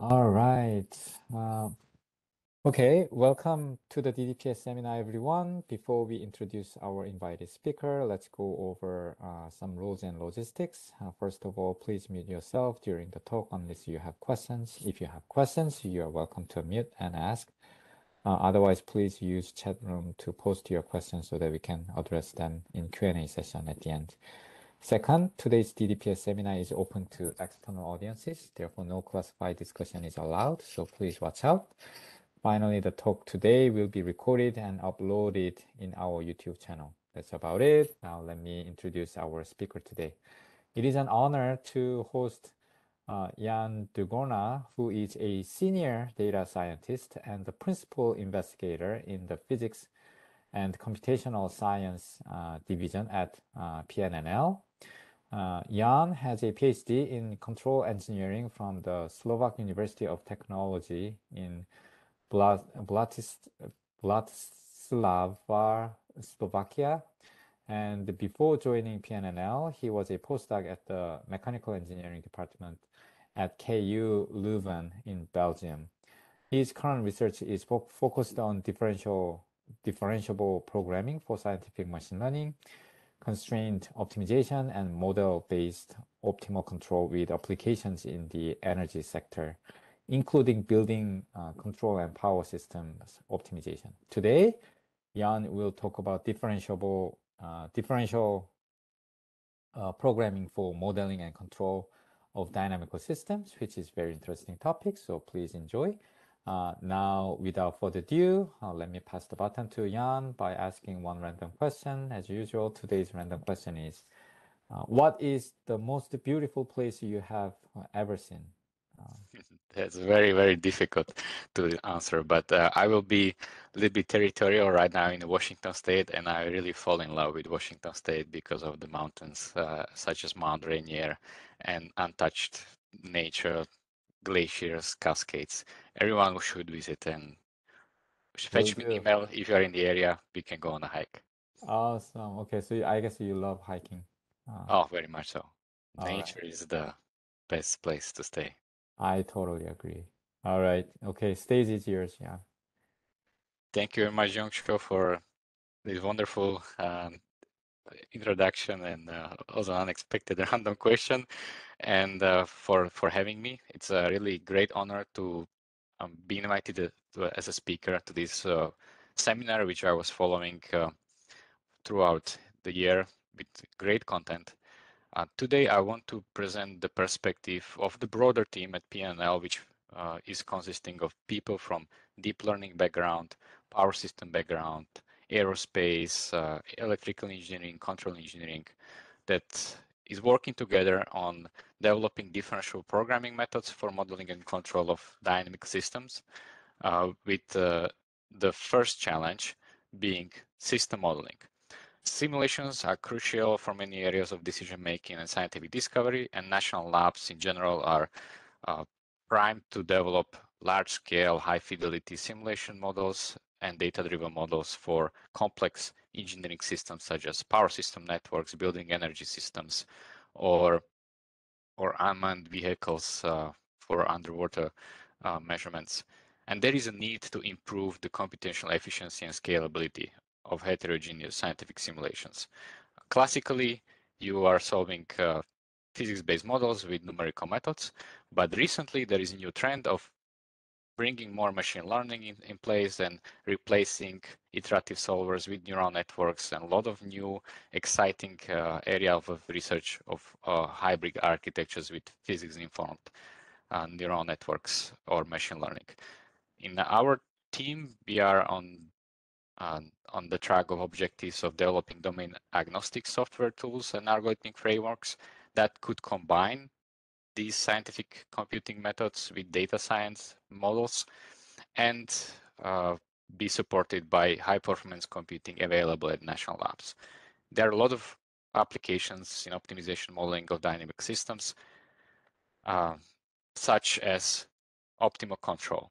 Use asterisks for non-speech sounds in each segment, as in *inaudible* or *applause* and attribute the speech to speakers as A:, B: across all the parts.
A: All right. Uh, okay, welcome to the DDPS seminar, everyone. Before we introduce our invited speaker, let's go over uh, some rules and logistics. Uh, first of all, please mute yourself during the talk unless you have questions. If you have questions, you are welcome to mute and ask. Uh, otherwise, please use chat room to post your questions so that we can address them in Q&A session at the end. Second, today's DDPS seminar is open to external audiences. Therefore, no classified discussion is allowed, so please watch out. Finally, the talk today will be recorded and uploaded in our YouTube channel. That's about it. Now, let me introduce our speaker today. It is an honor to host uh, Jan Drgona, who is a senior data scientist and the principal investigator in the physics and computational science uh, division at uh, PNNL. Uh, Jan has a PhD in control engineering from the Slovak University of Technology in Bratislava, Slovakia. And before joining PNNL, he was a postdoc at the Mechanical Engineering Department at KU Leuven in Belgium. His current research is fo focused on differential differentiable programming for scientific machine learning constraint optimization and model-based optimal control with applications in the energy sector, including building uh, control and power systems optimization. Today, Jan will talk about differentiable uh, differential uh, programming for modeling and control of dynamical systems, which is very interesting topic. So please enjoy. Uh, now, without further ado, uh, let me pass the baton to Jan by asking one random question. As usual, today's random question is, uh, what is the most beautiful place you have uh, ever seen? *laughs*
B: That's very, very difficult to answer, but uh, I will be a little bit territorial right now in Washington State, and I really fall in love with Washington State because of the mountains such as Mount Rainier and untouched nature glaciers, cascades. Everyone should visit and fetch me an email if you're in the area. We can go on a hike.
A: Awesome. Okay, so I guess you love hiking.
B: Uh, oh, very much so. Nature right. is the best place to stay.
A: I totally agree. All right. Okay, stage is yours. Yeah.
B: Thank you very much, Yongsho, for this wonderful um, introduction and uh, also unexpected *laughs* random question. And uh, for for having me it's a really great honor to um, be invited to, to, as a speaker to this uh, seminar which i was following uh, throughout the year with great content. Uh, today i want to present the perspective of the broader team at pnl which uh, is consisting of people from deep learning background power system background aerospace, uh, electrical engineering, control engineering that is working together on developing differential programming methods for modeling and control of dynamic systems uh, with uh, the first challenge being system modeling. Simulations are crucial for many areas of decision making and scientific discovery, and national labs in general are uh, primed to develop large scale, high fidelity simulation models and data-driven models for complex engineering systems such as power system networks, building energy systems, or or unmanned vehicles uh, for underwater uh, measurements. And there is a need to improve the computational efficiency and scalability of heterogeneous scientific simulations. Classically, you are solving uh, physics-based models with numerical methods, but recently there is a new trend of bringing more machine learning in, in place and replacing iterative solvers with neural networks and a lot of new exciting uh, area of, research of uh, hybrid architectures with physics informed uh, neural networks or machine learning. In our team, we are on on the track of objectives of developing domain agnostic software tools and algorithmic frameworks that could combine these scientific computing methods with data science models and uh, be supported by high performance computing available at national labs. There are a lot of applications in optimization modeling of dynamic systems, uh, such as optimal control.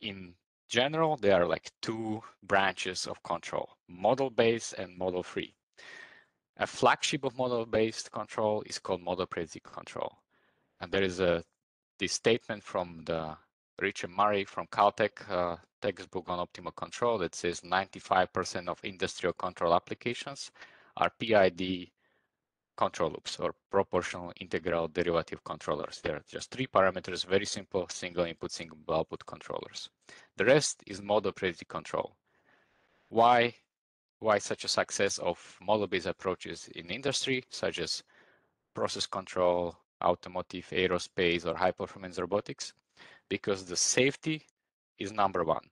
B: In general, there are like two branches of control, model-based and model-free. A flagship of model-based control is called model predictive control. And there is a this statement from the Richard Murray from Caltech uh, textbook on optimal control that says 95% of industrial control applications are PID control loops or proportional integral derivative controllers. There are just three parameters, very simple, single input, single output controllers. The rest is model predictive control. Why, why such a success of model-based approaches in industry, such as process control, automotive, aerospace, or high-performance robotics? Because the safety is number one.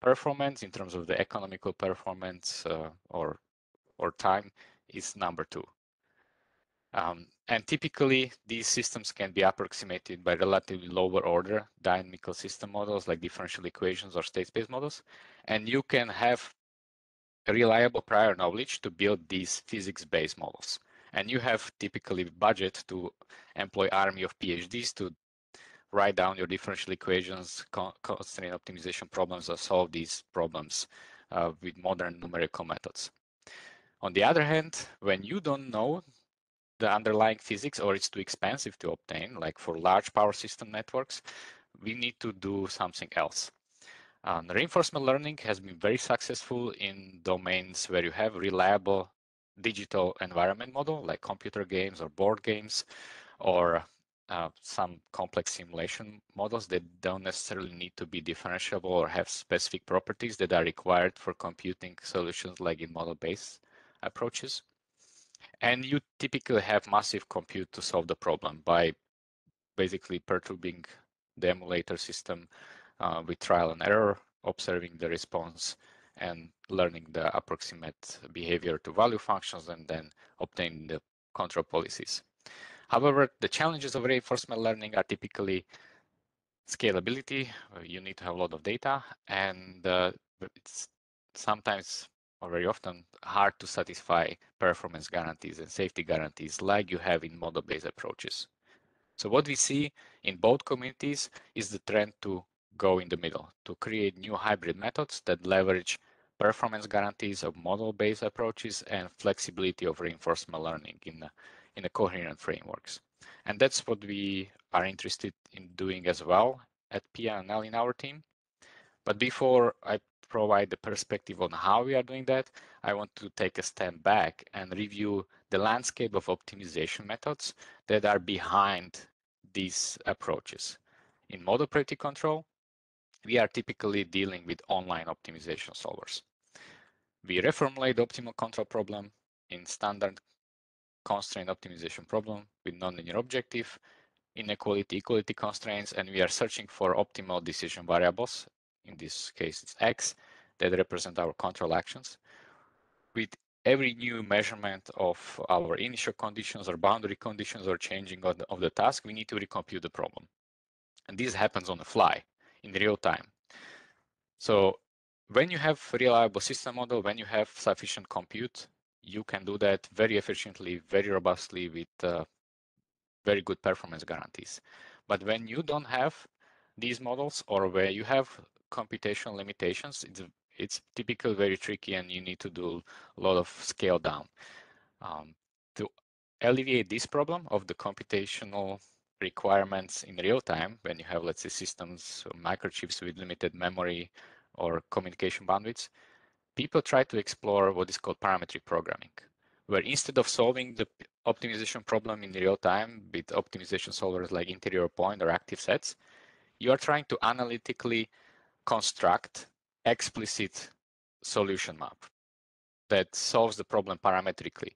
B: Performance in terms of the economical performance uh, or, or time is number two. Um, and typically, these systems can be approximated by relatively lower order dynamical system models like differential equations or state space models. And you can have reliable prior knowledge to build these physics-based models. And you have typically budget to employ army of PhDs to write down your differential equations, constraint optimization problems, or solve these problems uh, with modern numerical methods. On the other hand, when you don't know the underlying physics or it's too expensive to obtain, like for large power system networks, we need to do something else. Um, reinforcement learning has been very successful in domains where you have reliable digital environment model like computer games or board games or uh, some complex simulation models that don't necessarily need to be differentiable or have specific properties that are required for computing solutions like in model-based approaches. And you typically have massive compute to solve the problem by basically perturbing the emulator system uh, with trial and error, observing the response and learning the approximate behavior to value functions and then obtaining the control policies. However, the challenges of reinforcement learning are typically scalability. You need to have a lot of data and uh, it's sometimes or very often hard to satisfy performance guarantees and safety guarantees like you have in model-based approaches. So what we see in both communities is the trend to go in the middle, to create new hybrid methods that leverage performance guarantees of model-based approaches and flexibility of reinforcement learning in in a coherent frameworks. And that's what we are interested in doing as well at PNL in our team. But before I provide the perspective on how we are doing that, I want to take a step back and review the landscape of optimization methods that are behind these approaches. In model predictive control, we are typically dealing with online optimization solvers. We reformulate the optimal control problem in standard constraint optimization problem with nonlinear objective, inequality, equality constraints, and we are searching for optimal decision variables in this case it's x, that represent our control actions. With every new measurement of our initial conditions or boundary conditions or changing of the, of the task, we need to recompute the problem. And this happens on the fly in real time. So when you have a reliable system model, when you have sufficient compute, you can do that very efficiently, very robustly with uh, very good performance guarantees. But when you don't have these models or where you have computational limitations, it's it's typically very tricky and you need to do a lot of scale down. Um, to alleviate this problem of the computational requirements in real time, when you have, let's say, systems, microchips with limited memory or communication bandwidths, people try to explore what is called parametric programming, where instead of solving the optimization problem in real time with optimization solvers like interior point or active sets, you are trying to analytically construct explicit solution map that solves the problem parametrically.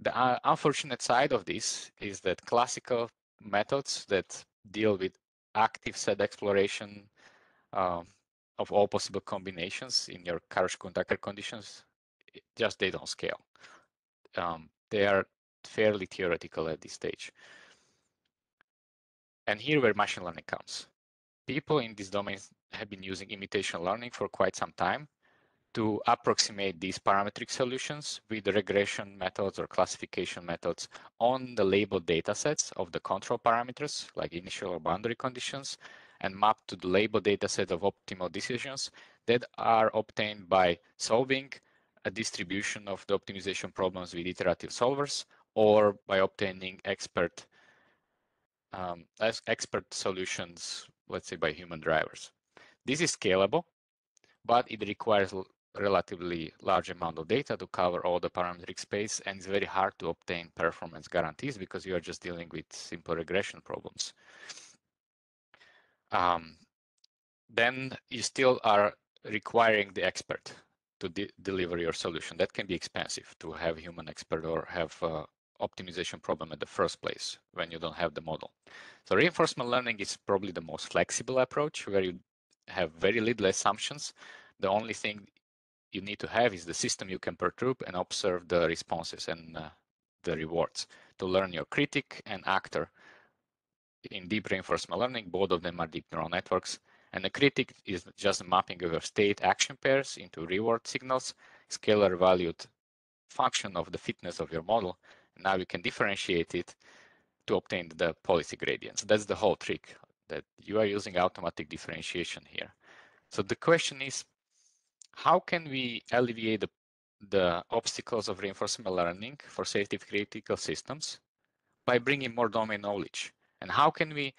B: The uh, unfortunate side of this is that classical methods that deal with active set exploration um, of all possible combinations in your Karush-Kuhn-Tucker conditions, just they don't scale. Um, they are fairly theoretical at this stage. And here where machine learning comes. People in these domains have been using imitation learning for quite some time to approximate these parametric solutions with regression methods or classification methods on the labeled data sets of the control parameters like initial or boundary conditions and map to the labeled data set of optimal decisions that are obtained by solving a distribution of the optimization problems with iterative solvers or by obtaining expert um, expert solutions, let's say by human drivers. This is scalable, but it requires relatively large amount of data to cover all the parametric space and it's very hard to obtain performance guarantees because you are just dealing with simple regression problems. Um, then you still are requiring the expert to de deliver your solution. That can be expensive to have human expert or have uh, optimization problem in the first place when you don't have the model. So reinforcement learning is probably the most flexible approach where you have very little assumptions. The only thing you need to have is the system you can perturb and observe the responses and uh, the rewards to learn your critic and actor. In deep reinforcement learning, both of them are deep neural networks. And the critic is just mapping of your state action pairs into reward signals, scalar valued function of the fitness of your model. Now you can differentiate it to obtain the policy gradients. That's the whole trick that you are using automatic differentiation here. So the question is, how can we alleviate the, the obstacles of reinforcement learning for safety critical systems by bringing more domain knowledge? And how can we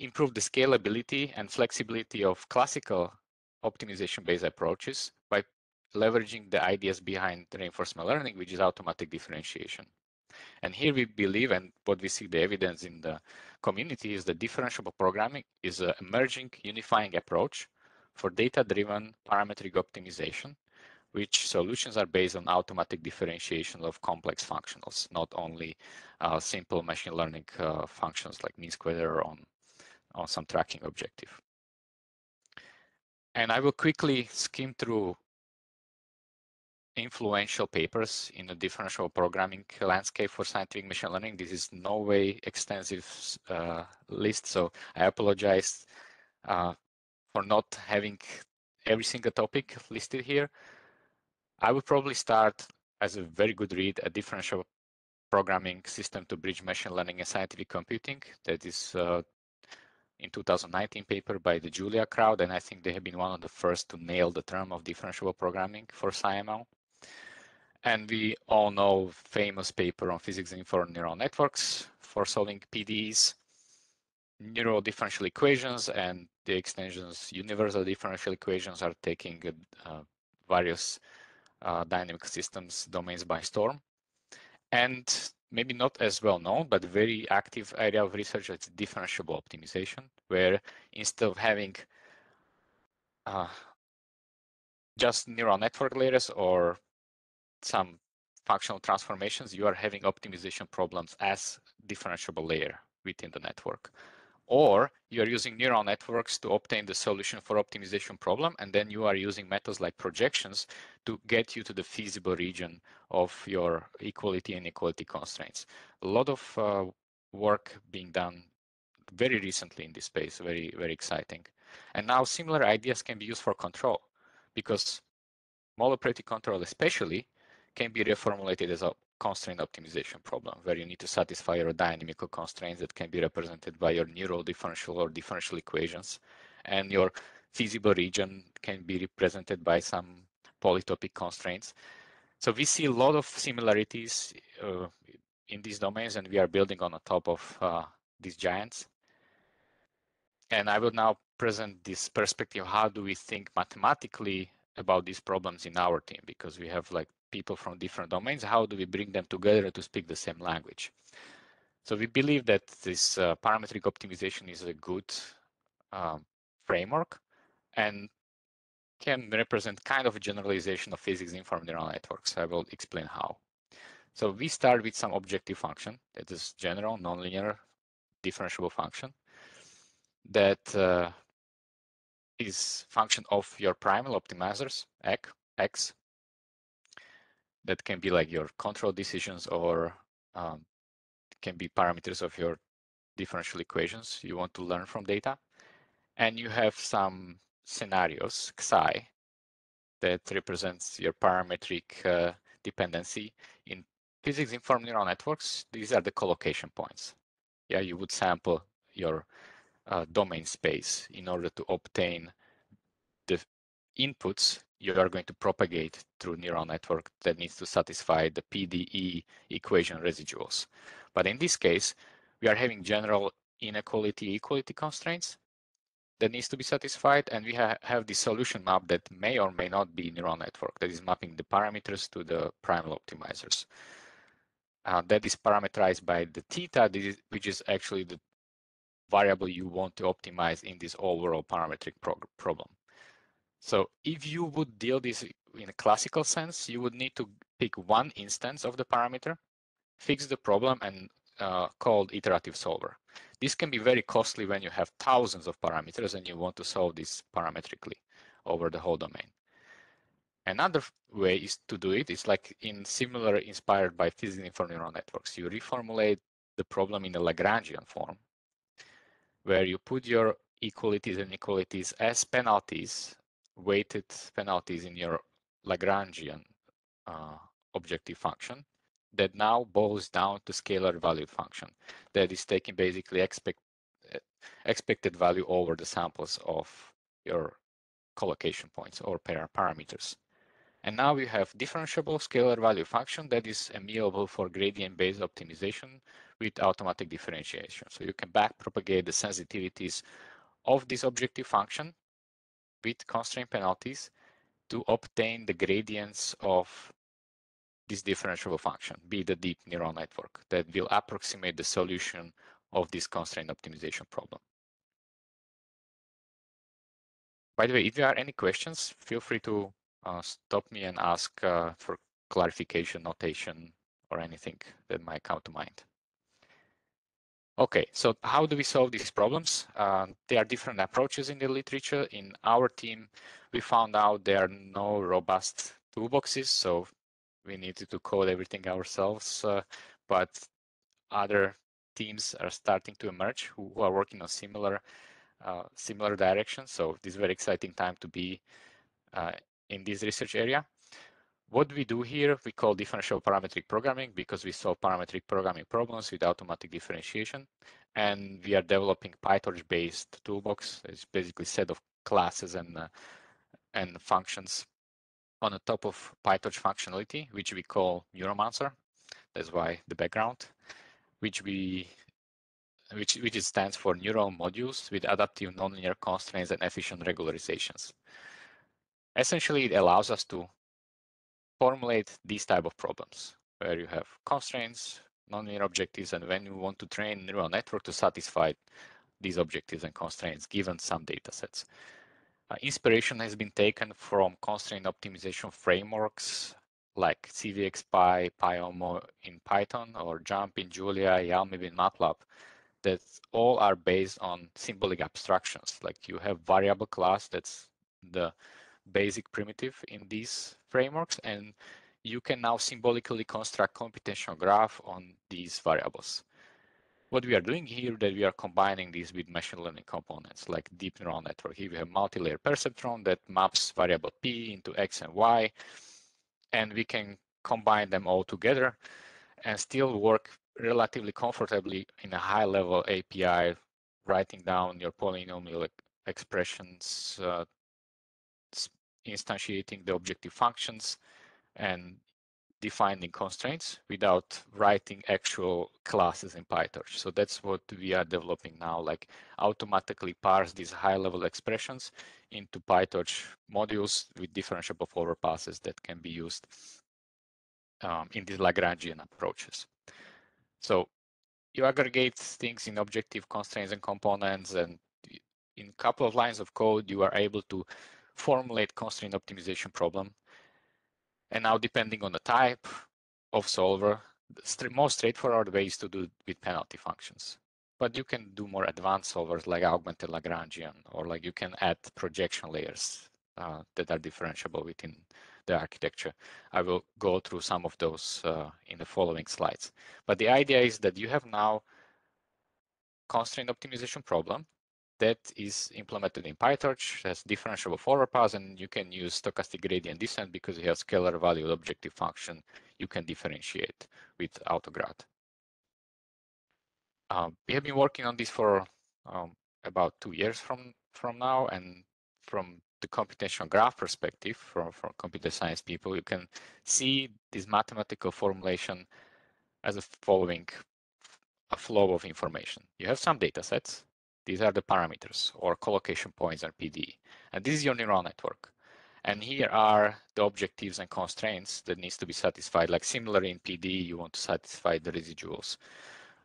B: improve the scalability and flexibility of classical optimization-based approaches by leveraging the ideas behind reinforcement learning, which is automatic differentiation. And here we believe, and what we see the evidence in the community is that differentiable programming is an emerging unifying approach for data-driven parametric optimization, which solutions are based on automatic differentiation of complex functionals, not only uh, simple machine learning uh, functions like mean square error on, on some tracking objective. And I will quickly skim through influential papers in the differential programming landscape for scientific machine learning. This is no way extensive uh, list, so I apologize uh, for not having every single topic listed here. I would probably start as a very good read, a differential programming system to bridge machine learning and scientific computing. That is uh, in 2019 paper by the Julia crowd, and I think they have been one of the first to nail the term of differentiable programming for SciML. And we all know famous paper on physics informed neural networks for solving PDEs neural differential equations and the extensions universal differential equations are taking uh, various uh, dynamic systems domains by storm. And maybe not as well known, but very active area of research is differentiable optimization, where instead of having uh, just neural network layers or some functional transformations, you are having optimization problems as differentiable layer within the network or you are using neural networks to obtain the solution for optimization problem and then you are using methods like projections to get you to the feasible region of your equality and equality constraints. A lot of uh, work being done very recently in this space very very exciting. And now similar ideas can be used for control because model predictive control especially can be reformulated as a constraint optimization problem where you need to satisfy your dynamical constraints that can be represented by your neural differential or differential equations. And your feasible region can be represented by some polytopic constraints. So we see a lot of similarities uh, in these domains and we are building on the top of uh, these giants. And I will now present this perspective. How do we think mathematically about these problems in our team? Because we have like people from different domains, how do we bring them together to speak the same language? So we believe that this uh, parametric optimization is a good um, framework and can represent kind of a generalization of physics-informed neural networks. I will explain how. So we start with some objective function that is general, nonlinear, differentiable function that uh, is function of your primal optimizers, x, that can be like your control decisions or um, can be parameters of your differential equations you want to learn from data. And you have some scenarios, xi, that represents your parametric uh, dependency. In physics informed neural networks, these are the collocation points. Yeah, you would sample your uh, domain space in order to obtain the inputs you are going to propagate through neural network that needs to satisfy the PDE equation residuals. But in this case, we are having general inequality equality constraints that needs to be satisfied. And we ha have the solution map that may or may not be neural network that is mapping the parameters to the primal optimizers. Uh, that is parameterized by the theta, which is actually the variable you want to optimize in this overall parametric problem. So if you would deal this in a classical sense, you would need to pick one instance of the parameter, fix the problem, and uh, call iterative solver. This can be very costly when you have thousands of parameters and you want to solve this parametrically over the whole domain. Another way is to do it is like in similar inspired by physics for neural networks. You reformulate the problem in a Lagrangian form where you put your equalities and inequalities as penalties, weighted penalties in your Lagrangian uh, objective function that now boils down to scalar value function that is taking basically expect, expected value over the samples of your collocation points or pair parameters. And now we have differentiable scalar value function that is amenable for gradient-based optimization with automatic differentiation. So you can backpropagate the sensitivities of this objective function with constraint penalties to obtain the gradients of this differentiable function, be the deep neural network that will approximate the solution of this constraint optimization problem. By the way, if there are any questions, feel free to uh, stop me and ask uh, for clarification, notation, or anything that might come to mind. Okay, so how do we solve these problems? Uh, there are different approaches in the literature. In our team, we found out there are no robust toolboxes, so we needed to code everything ourselves. Uh, but other teams are starting to emerge who, who are working on similar uh, similar directions. So this is very exciting time to be uh, in this research area. What we do here, we call differential parametric programming because we solve parametric programming problems with automatic differentiation. And we are developing PyTorch-based toolbox. It's basically set of classes and, uh, and functions on the top of PyTorch functionality, which we call Neuromancer. That's why the background, which we which, which stands for neural modules with adaptive nonlinear constraints and efficient regularizations. Essentially, it allows us to formulate these type of problems where you have constraints, nonlinear objectives, and when you want to train neural network to satisfy these objectives and constraints given some data sets. Uh, inspiration has been taken from constraint optimization frameworks like CVXPy, PyOmo in Python, or JuMP in Julia, YALMIP in MATLAB, that all are based on symbolic abstractions. Like you have variable class, that's the basic primitive in these frameworks, and you can now symbolically construct computational graph on these variables. What we are doing here that we are combining these with machine learning components like deep neural network. Here we have multi-layer perceptron that maps variable p into x and y, and we can combine them all together and still work relatively comfortably in a high level API, writing down your polynomial expressions, uh, instantiating the objective functions, and defining constraints without writing actual classes in PyTorch. So that's what we are developing now, like automatically parse these high level expressions into PyTorch modules with differentiable forward passes that can be used um, in these Lagrangian approaches. So you aggregate things in objective constraints and components, and in a couple of lines of code, you are able to formulate constraint optimization problem. And now, depending on the type of solver, the most straightforward way is to do with penalty functions. But you can do more advanced solvers like augmented Lagrangian, or like you can add projection layers uh, that are differentiable within the architecture. I will go through some of those uh, in the following slides. But the idea is that you have now constraint optimization problem that is implemented in PyTorch, has differentiable forward pass, and you can use stochastic gradient descent because you have scalar valued objective function you can differentiate with autograd. Um, we have been working on this for um, about two years from, from now, and from the computational graph perspective from, from computer science people, you can see this mathematical formulation as a following a flow of information. You have some data sets. These are the parameters or collocation points or PD. And this is your neural network. And here are the objectives and constraints that needs to be satisfied. Like similarly in PD, you want to satisfy the residuals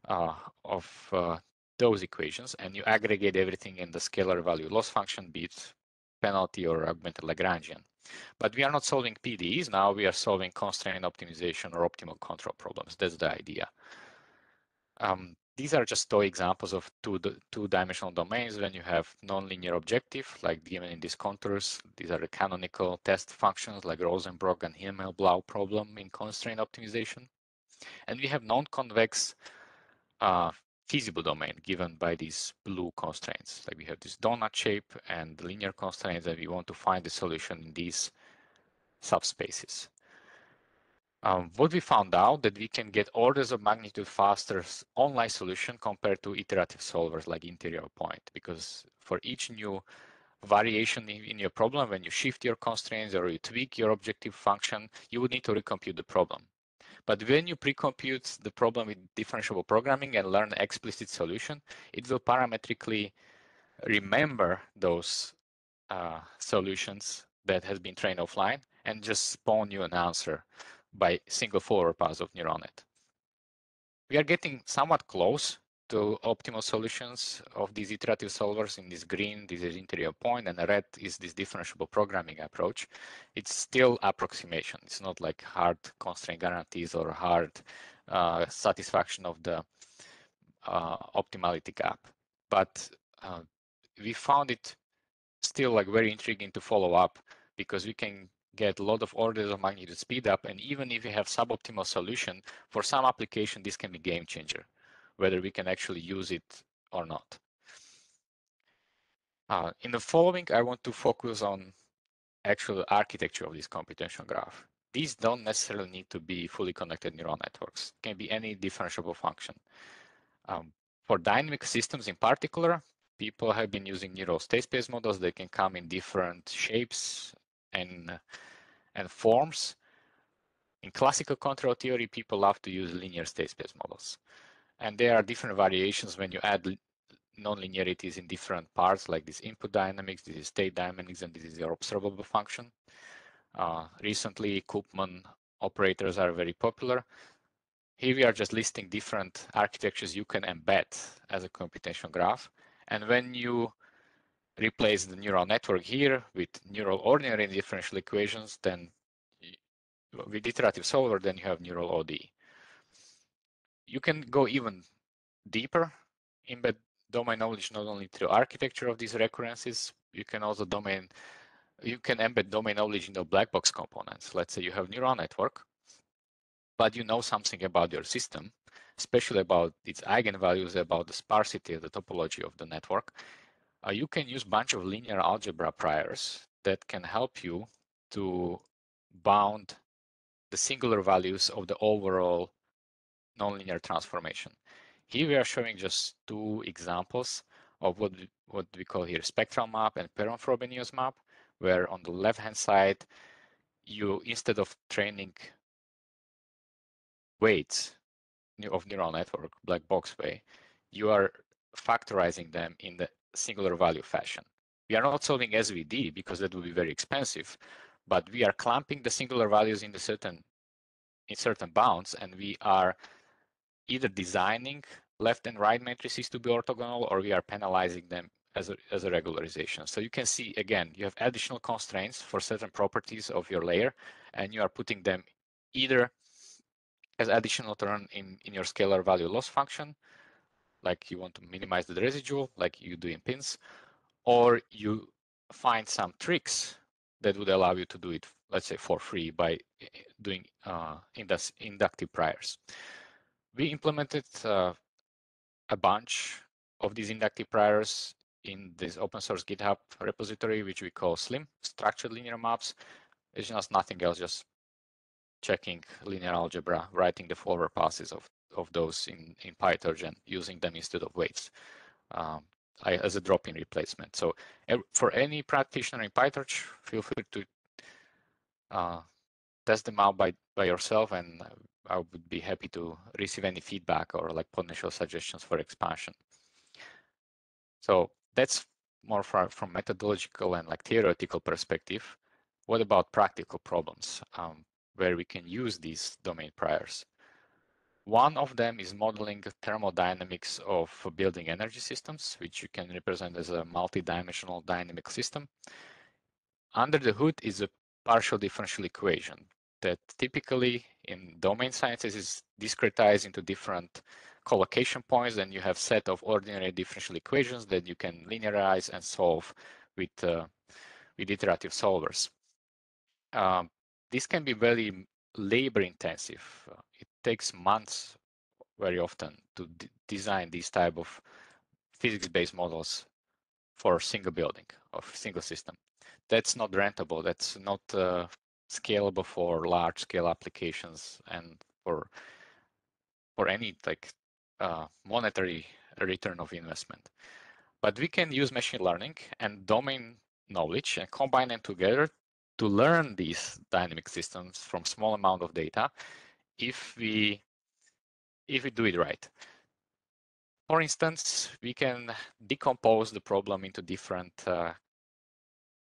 B: uh, of uh, those equations, and you aggregate everything in the scalar value loss function, be it penalty or augmented Lagrangian. But we are not solving PDEs now, we are solving constraint optimization or optimal control problems. That's the idea. Um, these are just toy examples of two, two-dimensional domains when you have nonlinear objective, like given in these contours. These are the canonical test functions like Rosenbrock and Himmelblau problem in constraint optimization. And we have non-convex uh, feasible domain given by these blue constraints. Like we have this donut shape and linear constraints and we want to find the solution in these subspaces. Um, what we found out that we can get orders of magnitude faster online solution compared to iterative solvers like interior point because for each new variation in, in your problem when you shift your constraints or you tweak your objective function you would need to recompute the problem. But when you pre-compute the problem with differentiable programming and learn explicit solution, it will parametrically remember those uh, solutions that has been trained offline and just spawn you an answer by single forward pass of neuronet. We are getting somewhat close to optimal solutions of these iterative solvers in this green, this is interior point, and the red is this differentiable programming approach. It's still approximation. It's not like hard constraint guarantees or hard uh, satisfaction of the uh, optimality gap. But uh, we found it still like very intriguing to follow up because we can get a lot of orders of magnitude speed up. And even if you have suboptimal solution, for some application, this can be game changer whether we can actually use it or not. Uh, in the following, I want to focus on actual architecture of this computational graph. These don't necessarily need to be fully connected neural networks. It can be any differentiable function. Um, for dynamic systems in particular, people have been using neural state space models. They can come in different shapes and, and forms. In classical control theory, people love to use linear state space models. And there are different variations when you add non-linearities in different parts, like this input dynamics, this is state dynamics, and this is your observable function. Uh, recently, Koopman operators are very popular. Here we are just listing different architectures you can embed as a computation graph. And when you replace the neural network here with neural ordinary differential equations, then with iterative solver, then you have neural ODE you can go even deeper, embed domain knowledge not only through architecture of these recurrences, you can also domain, you can embed domain knowledge in the black box components. Let's say you have neural network, but you know something about your system, especially about its eigenvalues, about the sparsity of the topology of the network. Uh, you can use bunch of linear algebra priors that can help you to bound the singular values of the overall nonlinear transformation. Here we are showing just two examples of what we, what we call here spectral map and Perron-Frobenius map, where on the left-hand side, you instead of training weights of neural network, black box way, you are factorizing them in the singular value fashion. We are not solving SVD because that would be very expensive, but we are clamping the singular values in the certain in certain bounds, and we are either designing left and right matrices to be orthogonal or we are penalizing them as a, as a regularization. So you can see, again, you have additional constraints for certain properties of your layer, and you are putting them either as additional term in, in your scalar value loss function, like you want to minimize the residual, like you do in PINNs, or you find some tricks that would allow you to do it, let's say, for free by eh, doing uh, inductive priors we implemented uh, a bunch of these inductive priors in this open source GitHub repository, which we call SLIM, structured linear maps. It's just nothing else, just checking linear algebra, writing the forward passes of, of those in, in PyTorch and using them instead of weights um, I, as a drop-in replacement. So for any practitioner in PyTorch, feel free to uh, test them out by, by yourself and I would be happy to receive any feedback or like potential suggestions for expansion. So that's more from, from methodological and like theoretical perspective. What about practical problems um, where we can use these domain priors? One of them is modeling thermodynamics of building energy systems, which you can represent as a multi-dimensional dynamic system. Under the hood is a partial differential equation that typically in domain sciences is discretized into different collocation points. and you have set of ordinary differential equations that you can linearize and solve with, uh, with iterative solvers. Um, this can be very labor intensive. Uh, it takes months very often to design these type of physics-based models for a single building of single system. That's not rentable. That's not uh, scalable for large scale applications and for for any like uh, monetary return of investment. But we can use machine learning and domain knowledge and combine them together to learn these dynamic systems from small amount of data if we if we do it right. For instance, we can decompose the problem into different uh,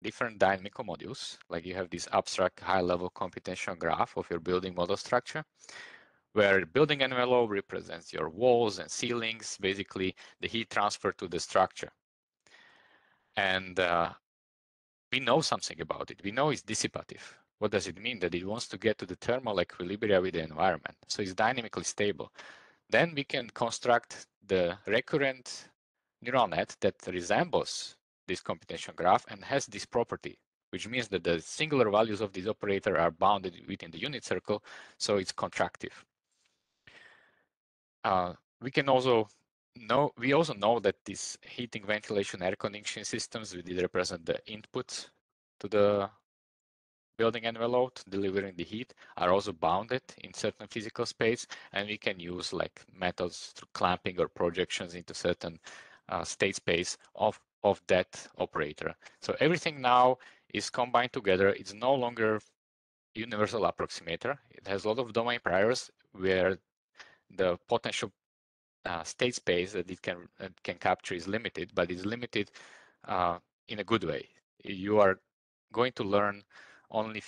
B: different dynamical modules. Like you have this abstract high-level computational graph of your building model structure, where building envelope represents your walls and ceilings, basically the heat transfer to the structure. And uh, we know something about it. We know it's dissipative. What does it mean? That it wants to get to the thermal equilibrium with the environment. So it's dynamically stable. Then we can construct the recurrent neural net that resembles this computation graph and has this property, which means that the singular values of this operator are bounded within the unit circle, so it's contractive. Uh, we can also know, we also know that these heating, ventilation, air conditioning systems will represent the input to the building envelope delivering the heat are also bounded in certain physical space and we can use like methods through clamping or projections into certain uh, state space of of that operator. So everything now is combined together. It's no longer universal approximator. It has a lot of domain priors where the potential uh, state space that it can uh, can capture is limited, but it's limited uh, in a good way. You are going to learn only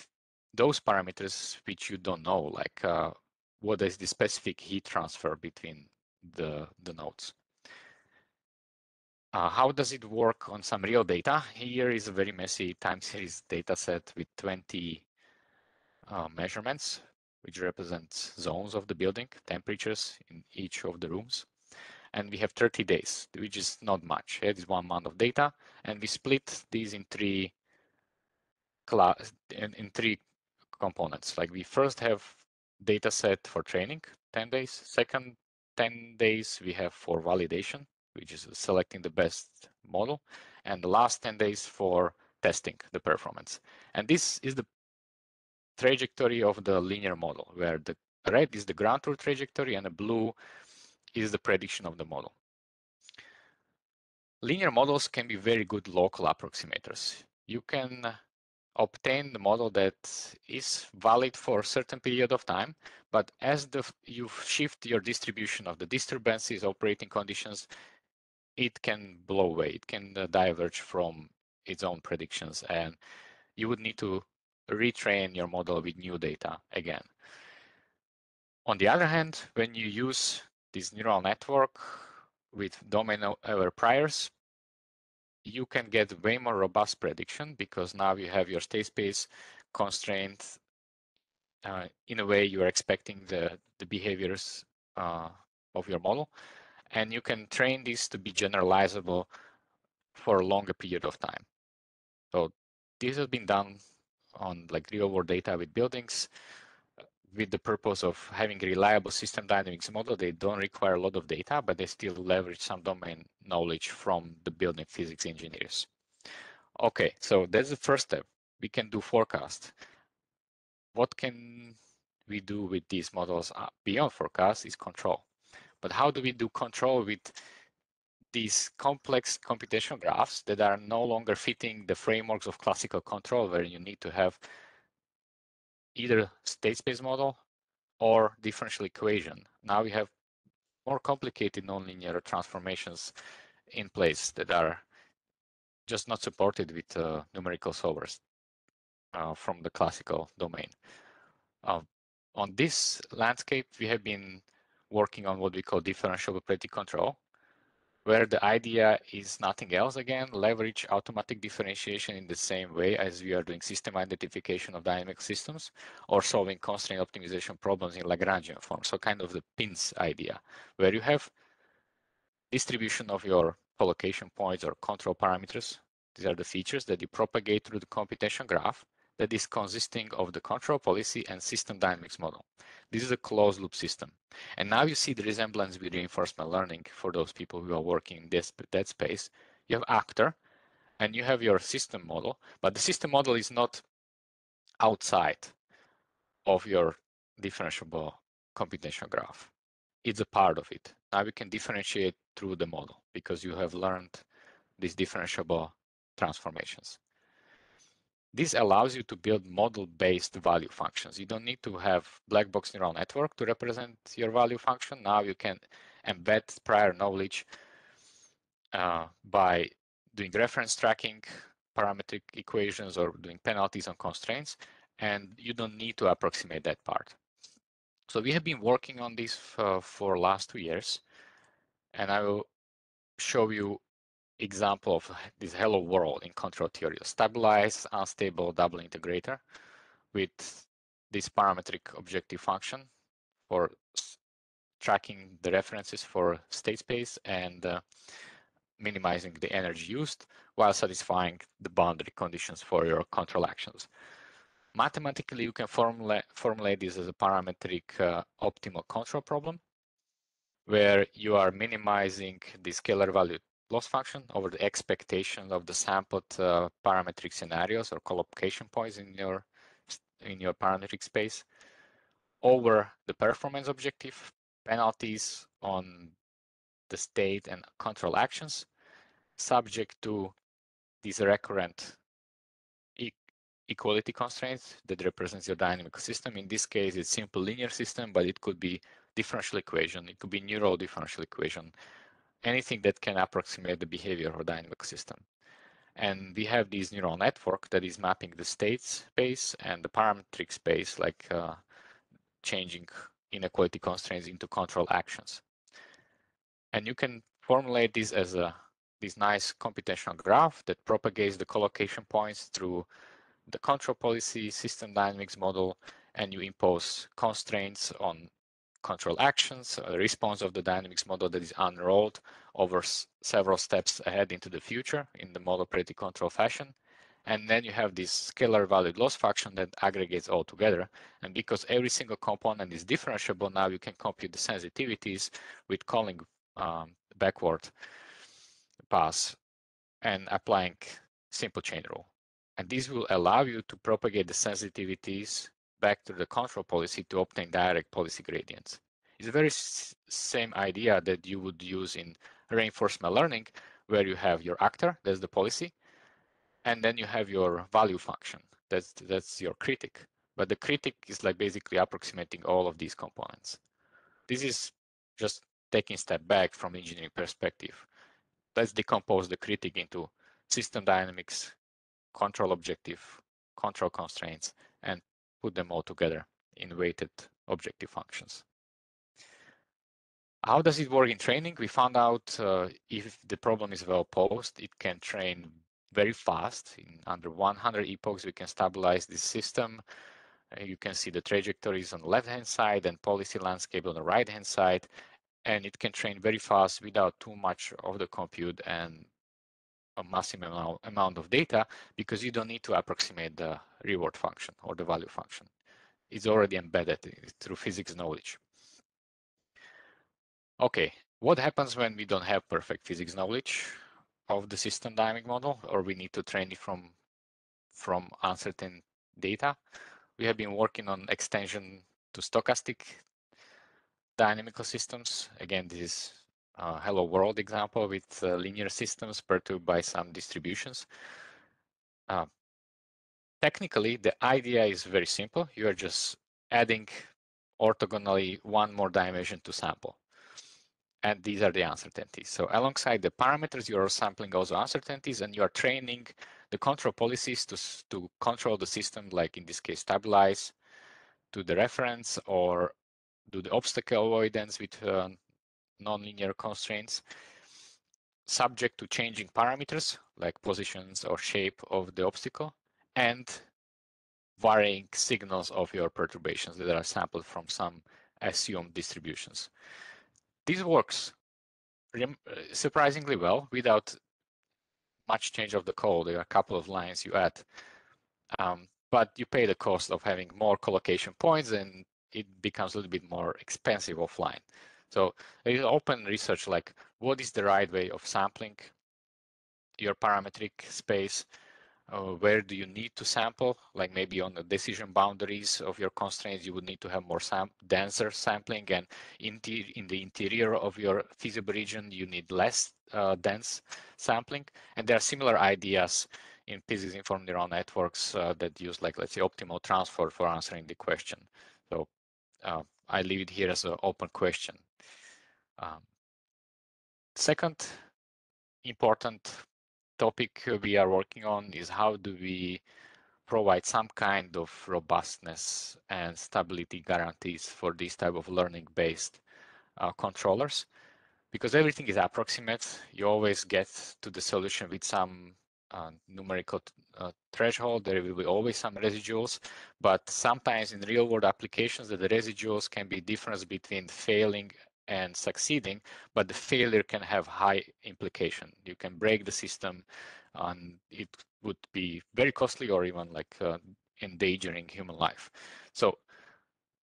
B: those parameters which you don't know, like uh, what is the specific heat transfer between the the nodes. Uh, how does it work on some real data? Here is a very messy time *laughs* series data set with 20 uh, measurements, which represents zones of the building, temperatures in each of the rooms. And we have 30 days, which is not much. It is one month of data. And we split these in three class in, in three components. Like we first have data set for training, 10 days. Second 10 days we have for validation, which is selecting the best model, and the last 10 days for testing the performance. And this is the trajectory of the linear model, where the red is the ground truth trajectory and the blue is the prediction of the model. Linear models can be very good local approximators. You can obtain the model that is valid for a certain period of time, but as the, you shift your distribution of the disturbances, operating conditions, it can blow away. It can uh, diverge from its own predictions, and you would need to retrain your model with new data again. On the other hand, when you use this neural network with domain aware priors, you can get way more robust prediction because now you have your state space constrained uh, in a way you are expecting the, the behaviors uh, of your model and you can train this to be generalizable for a longer period of time. So this has been done on like real world data with buildings with the purpose of having a reliable system dynamics model. They don't require a lot of data, but they still leverage some domain knowledge from the building physics engineers. Okay, so that's the first step. We can do forecast. What can we do with these models uh, beyond forecast is control. But how do we do control with these complex computational graphs that are no longer fitting the frameworks of classical control where you need to have either state space model or differential equation. Now we have more complicated nonlinear transformations in place that are just not supported with uh, numerical solvers uh, from the classical domain. Uh, on this landscape, we have been working on what we call differential probability control, where the idea is nothing else again, leverage automatic differentiation in the same way as we are doing system identification of dynamic systems or solving constraint optimization problems in Lagrangian form. So kind of the PINNs idea, where you have distribution of your collocation points or control parameters. These are the features that you propagate through the computation graph that is consisting of the control policy and system dynamics model. This is a closed loop system. And now you see the resemblance with reinforcement learning for those people who are working in this, that space. You have actor and you have your system model, but the system model is not outside of your differentiable computational graph. It's a part of it. Now we can differentiate through the model because you have learned these differentiable transformations. This allows you to build model-based value functions. You don't need to have black box neural network to represent your value function. Now you can embed prior knowledge uh, by doing reference tracking, parametric equations, or doing penalties on constraints, and you don't need to approximate that part. So we have been working on this for, for last two years, and I will show you example of this hello world in control theory, a stabilized, unstable double integrator with this parametric objective function for tracking the references for state space and uh, minimizing the energy used while satisfying the boundary conditions for your control actions. Mathematically, you can formulate, formulate this as a parametric uh, optimal control problem where you are minimizing the scalar value loss function over the expectation of the sampled uh, parametric scenarios or collocation points in your in your parametric space over the performance objective penalties on the state and control actions subject to these recurrent e equality constraints that represents your dynamic system. In this case, it's simple linear system, but it could be differential equation. It could be neural differential equation anything that can approximate the behavior of a dynamic system. And we have this neural network that is mapping the state space and the parametric space, like uh, changing inequality constraints into control actions. And you can formulate this as a this nice computational graph that propagates the collocation points through the control policy system dynamics model, and you impose constraints on control actions, a response of the dynamics model that is unrolled over several steps ahead into the future in the model predictive control fashion. And then you have this scalar valued loss function that aggregates all together. And because every single component is differentiable, now you can compute the sensitivities with calling um, backward pass and applying simple chain rule. And this will allow you to propagate the sensitivities back to the control policy to obtain direct policy gradients. It's a very same idea that you would use in reinforcement learning, where you have your actor, that's the policy, and then you have your value function, that's, that's your critic. But the critic is like basically approximating all of these components. This is just taking step back from engineering perspective. Let's decompose the critic into system dynamics, control objective, control constraints, and put them all together in weighted objective functions. How does it work in training? We found out uh, if the problem is well posed, it can train very fast. In under 100 epochs, we can stabilize this system. Uh, you can see the trajectories on the left-hand side and policy landscape on the right-hand side. And it can train very fast without too much of the compute and a massive amount of data because you don't need to approximate the reward function or the value function. It's already embedded through physics knowledge. Okay, what happens when we don't have perfect physics knowledge of the system dynamic model or we need to train it from, from uncertain data? We have been working on extension to stochastic dynamical systems. Again, this is uh, hello world example with uh, linear systems perturbed by some distributions. Uh, technically, the idea is very simple. You are just adding orthogonally one more dimension to sample. And these are the uncertainties. So alongside the parameters, you are sampling also uncertainties and you are training the control policies to, to control the system, like in this case, stabilize to the reference or do the obstacle avoidance with uh, nonlinear constraints subject to changing parameters like positions or shape of the obstacle and varying signals of your perturbations that are sampled from some assumed distributions. This works surprisingly well without much change of the code. There are a couple of lines you add, um, but you pay the cost of having more collocation points and it becomes a little bit more expensive offline. So is open research like what is the right way of sampling your parametric space? Uh, where do you need to sample? Like maybe on the decision boundaries of your constraints, you would need to have more sam denser sampling, and in the, in the interior of your feasible region, you need less uh, dense sampling. And there are similar ideas in physics-informed neural networks uh, that use, like let's say, optimal transfer for answering the question. So uh, I leave it here as an open question. Um, second important topic we are working on is how do we provide some kind of robustness and stability guarantees for this type of learning based uh, controllers. Because everything is approximate you always get to the solution with some uh, numerical uh, threshold. There will be always some residuals but sometimes in real world applications the residuals can be difference between failing and succeeding, but the failure can have high implication. You can break the system and it would be very costly or even like uh, endangering human life. So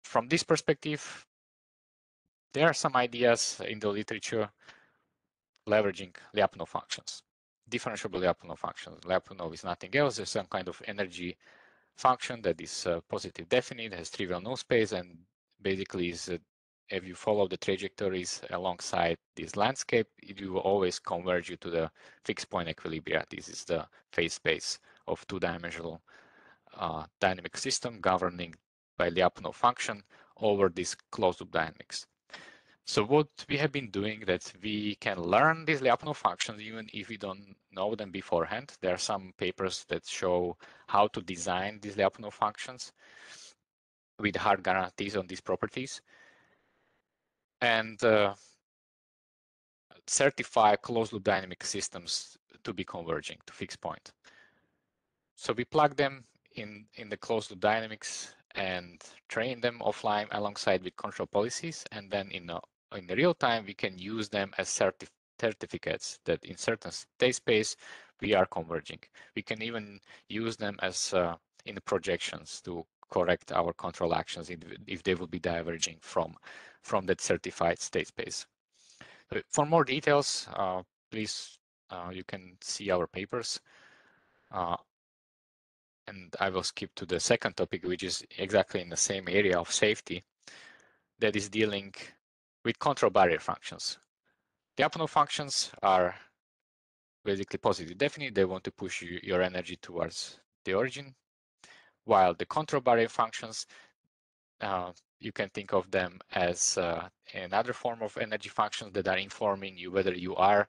B: from this perspective, there are some ideas in the literature leveraging Lyapunov functions, differentiable Lyapunov functions. Lyapunov is nothing else, there's some kind of energy function that is uh, positive definite, has trivial null space, and basically is uh, if you follow the trajectories alongside this landscape, it will always converge you to the fixed point equilibria. This is the phase space of two-dimensional uh, dynamic system governing by the Lyapunov function over this closed loop dynamics. So what we have been doing that we can learn these Lyapunov functions even if we don't know them beforehand. There are some papers that show how to design these Lyapunov functions with hard guarantees on these properties and uh, certify closed loop dynamic systems to be converging to fixed point. So we plug them in, in the closed loop dynamics and train them offline alongside with control policies. And then in, in the real time, we can use them as certif certificates that in certain state space, we are converging. We can even use them as uh, in the projections to correct our control actions if they will be diverging from from that certified state space. For more details, uh, please, uh, you can see our papers. Uh, and I will skip to the second topic, which is exactly in the same area of safety that is dealing with control barrier functions. The Lyapunov functions are basically positive definite. They want to push you, your energy towards the origin, while the control barrier functions, uh, you can think of them as uh, another form of energy functions that are informing you whether you are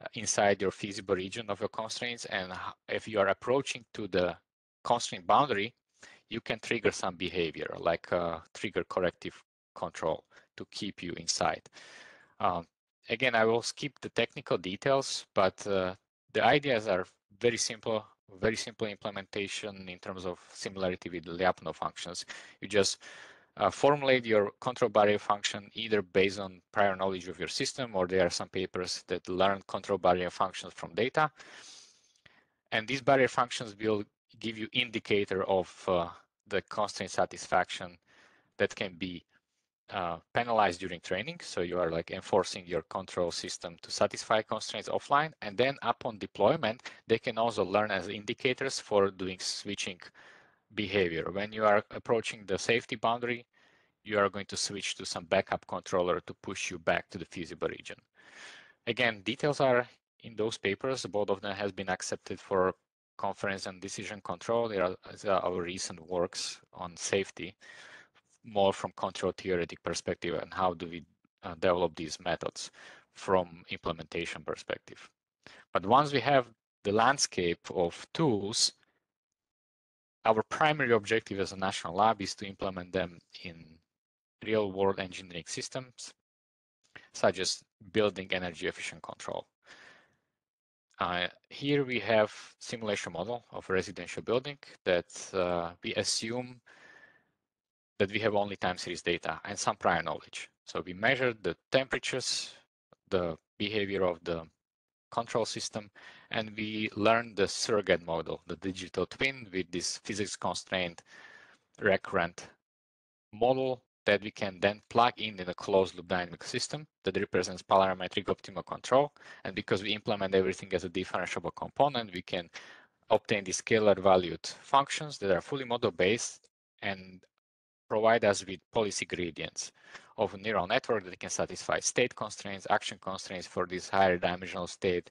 B: uh, inside your feasible region of your constraints and if you are approaching to the constraint boundary you can trigger some behavior like uh, trigger corrective control to keep you inside. Um, again i will skip the technical details but uh, the ideas are very simple very simple implementation in terms of similarity with the Lyapunov functions. You just uh, formulate your control barrier function either based on prior knowledge of your system or there are some papers that learn control barrier functions from data. And these barrier functions will give you indicator of uh, the constraint satisfaction that can be uh, penalized during training. So you are like enforcing your control system to satisfy constraints offline. And then upon deployment, they can also learn as indicators for doing switching behavior. When you are approaching the safety boundary, you are going to switch to some backup controller to push you back to the feasible region. Again, details are in those papers. Both of them has been accepted for conference and decision control. There are our recent works on safety, more from control theoretic perspective and how do we uh, develop these methods from implementation perspective. But once we have the landscape of tools, our primary objective as a national lab is to implement them in real world engineering systems, such as building energy efficient control. Uh, here we have simulation model of a residential building that uh, we assume that we have only time series data and some prior knowledge. So we measure the temperatures, the behavior of the control system, and we learn the surrogate model, the digital twin with this physics constrained recurrent model that we can then plug in in a closed loop dynamic system that represents parametric optimal control. And because we implement everything as a differentiable component, we can obtain these scalar valued functions that are fully model based and provide us with policy gradients of a neural network that can satisfy state constraints, action constraints for this higher dimensional state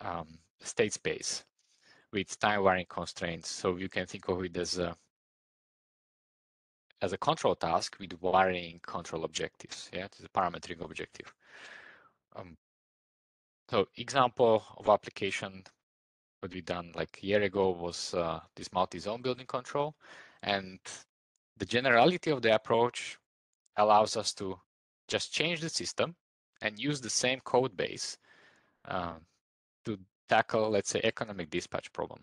B: um, state space with time varying constraints. So you can think of it as a as a control task with varying control objectives. Yeah, it's a parametric objective. Um, so example of application what we done like a year ago was uh, this multi-zone building control. And the generality of the approach allows us to just change the system and use the same code base uh, to tackle, let's say, economic dispatch problem,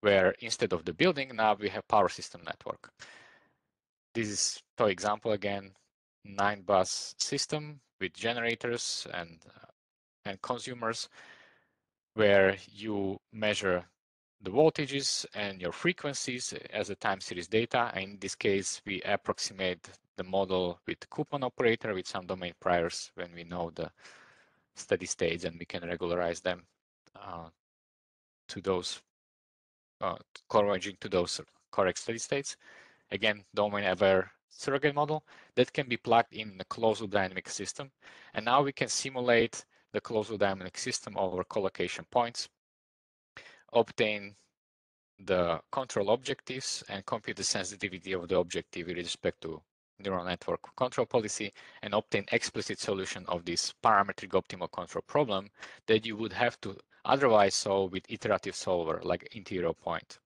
B: where instead of the building, now we have power system network. This is, for example, again, nine bus system with generators and, uh, and consumers where you measure the voltages and your frequencies as a time series data. In this case, we approximate the model with Koopman operator with some domain priors when we know the steady states and we can regularize them uh, to those, uh, converging to those correct steady states. Again, domain aware surrogate model that can be plugged in the closed loop dynamic system. And now we can simulate the closed loop dynamic system over collocation points, obtain the control objectives and compute the sensitivity of the objective with respect to neural network control policy and obtain explicit solution of this parametric optimal control problem that you would have to otherwise solve with iterative solver like interior point.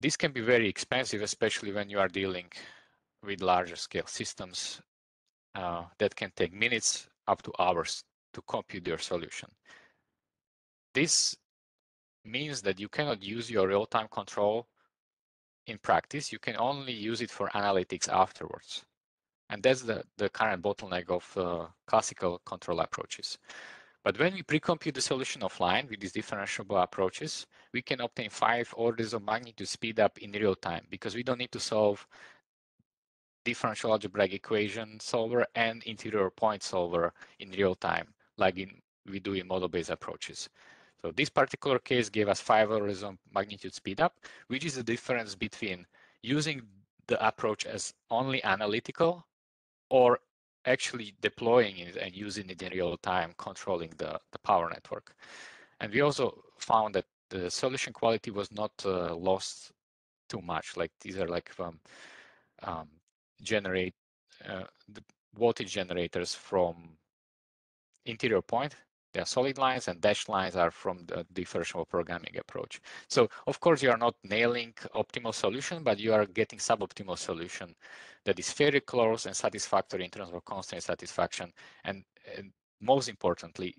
B: This can be very expensive, especially when you are dealing with larger scale systems uh, that can take minutes up to hours to compute your solution. This means that you cannot use your real-time control in practice. You can only use it for analytics afterwards. And that's the, the current bottleneck of uh, classical control approaches. But when we pre-compute the solution offline with these differentiable approaches, we can obtain five orders of magnitude speed up in real time because we don't need to solve differential algebraic equation solver and interior point solver in real time, like in, we do in model-based approaches. So this particular case gave us five orders of magnitude speed up, which is the difference between using the approach as only analytical or actually deploying it and using it in real time, controlling the, the power network. And we also found that the solution quality was not uh, lost too much. Like these are like um, um, generate uh, the voltage generators from interior point they are solid lines and dashed lines are from the differential programming approach. So of course you are not nailing optimal solution, but you are getting suboptimal solution that is very close and satisfactory in terms of constraint satisfaction. And, and most importantly,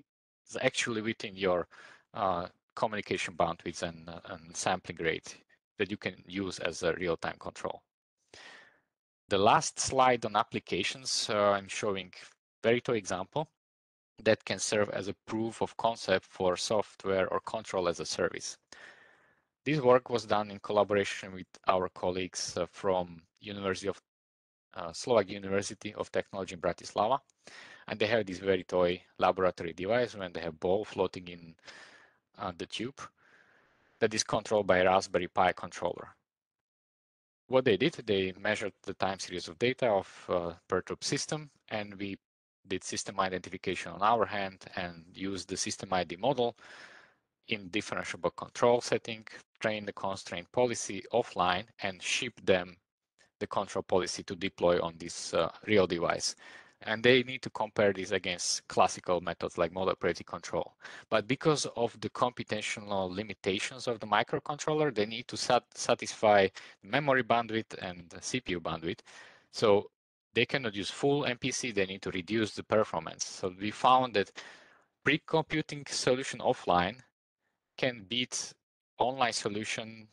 B: actually within your uh, communication bandwidth and, and sampling rate that you can use as a real-time control. The last slide on applications, uh, I'm showing Verito example that can serve as a proof of concept for software or control as a service. This work was done in collaboration with our colleagues uh, from University of uh, Slovak University of Technology in Bratislava. And they have this very toy laboratory device when they have ball floating in uh, the tube that is controlled by a Raspberry Pi controller. What they did, they measured the time series of data of uh, perturbed system, and we did system identification on our hand and used the system ID model in differentiable control setting, train the constraint policy offline, and ship them the control policy to deploy on this uh, real device. And they need to compare this against classical methods like model predictive control. But because of the computational limitations of the microcontroller, they need to sat satisfy memory bandwidth and CPU bandwidth. So they cannot use full MPC, they need to reduce the performance. So we found that pre-computing solution offline can beat online solution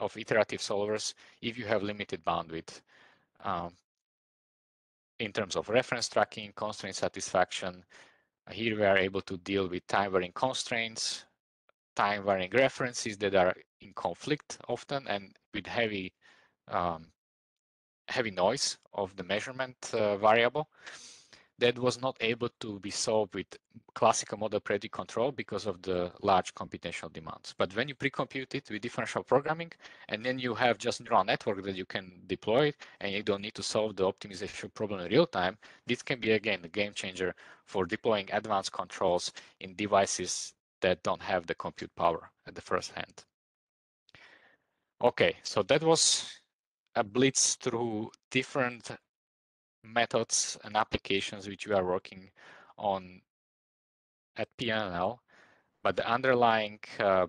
B: of iterative solvers if you have limited bandwidth um, in terms of reference tracking, constraint satisfaction. Here we are able to deal with time varying constraints, time varying references that are in conflict often and with heavy um, heavy noise of the measurement uh, variable that was not able to be solved with classical model predictive control because of the large computational demands. But when you pre-compute it with differential programming, and then you have just neural network that you can deploy, and you don't need to solve the optimization problem in real time, this can be, again, a game changer for deploying advanced controls in devices that don't have the compute power at the first hand. Okay, so that was a blitz through different methods and applications which we are working on at PNNL, but the underlying uh,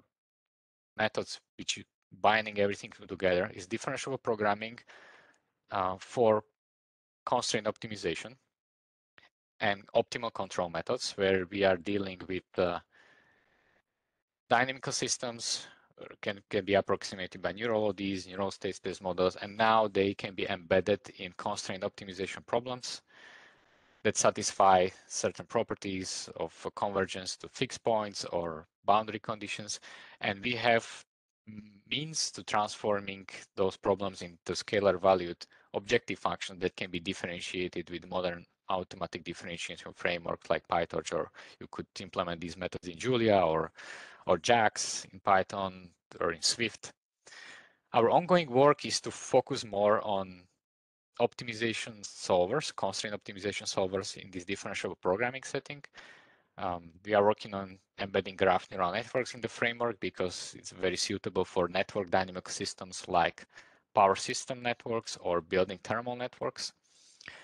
B: methods which binding everything together is differentiable programming uh, for constraint optimization and optimal control methods where we are dealing with uh, dynamical systems can, can be approximated by neural ODEs, neural state space models, and now they can be embedded in constraint optimization problems that satisfy certain properties of convergence to fixed points or boundary conditions. And we have means to transforming those problems into scalar valued objective functions that can be differentiated with modern automatic differentiation frameworks like PyTorch, or you could implement these methods in Julia or or JAX in Python or in Swift. Our ongoing work is to focus more on optimization solvers, constraint optimization solvers in this differentiable programming setting. Um, we are working on embedding graph neural networks in the framework because it's very suitable for network dynamic systems like power system networks or building thermal networks.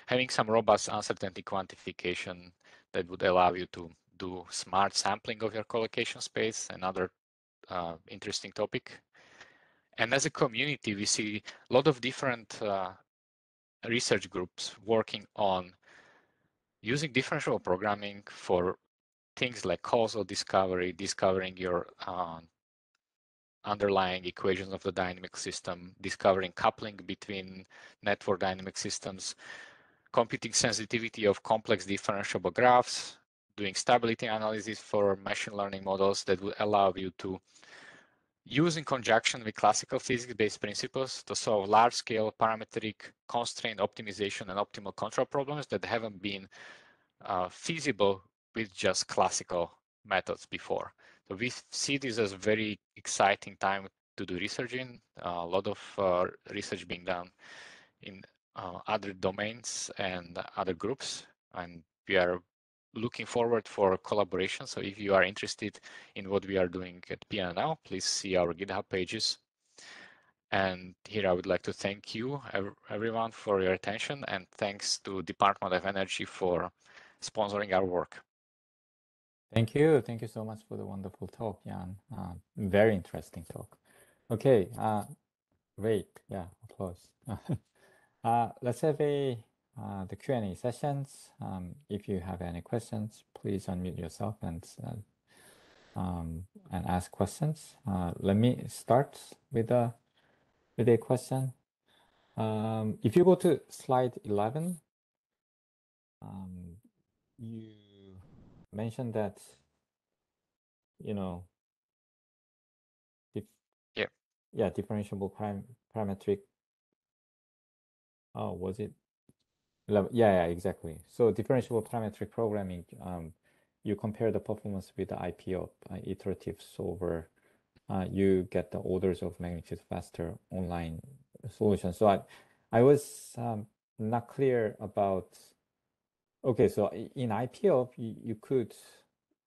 B: Having some robust uncertainty quantification that would allow you to do smart sampling of your collocation space, another uh, interesting topic. And as a community, we see a lot of different uh, research groups working on using differential programming for things like causal discovery, discovering your uh, underlying equations of the dynamic system, discovering coupling between network dynamic systems, computing sensitivity of complex differentiable graphs, doing stability analysis for machine learning models that would allow you to use in conjunction with classical physics-based principles to solve large-scale parametric constraint optimization and optimal control problems that haven't been uh, feasible with just classical methods before. So we see this as a very exciting time to do research in. Uh, a lot of uh, research being done in uh, other domains and other groups, and we are looking forward for collaboration. So if you are interested in what we are doing at PNNL, please see our GitHub pages. And here I would like to thank you, everyone, for your attention, and thanks to Department of Energy for sponsoring our work.
A: Thank you. Thank you so much for the wonderful talk, Jan. Uh, very interesting talk. Okay, uh, great. Yeah, applause. uh, let's have a uh, the Q&A sessions. Um, if you have any questions, please unmute yourself and uh, um, and ask questions. Uh, let me start with a with a question. Um, if you go to slide 11, um, you mentioned that you know
B: yeah
A: yeah differentiable param parametric oh was it yeah, yeah, exactly. So differentiable parametric programming, um, you compare the performance with the IP of uh, iterative solver, uh, you get the orders of magnitude faster online solution. So I, I was um, not clear about. Okay, so in IPO, you, you could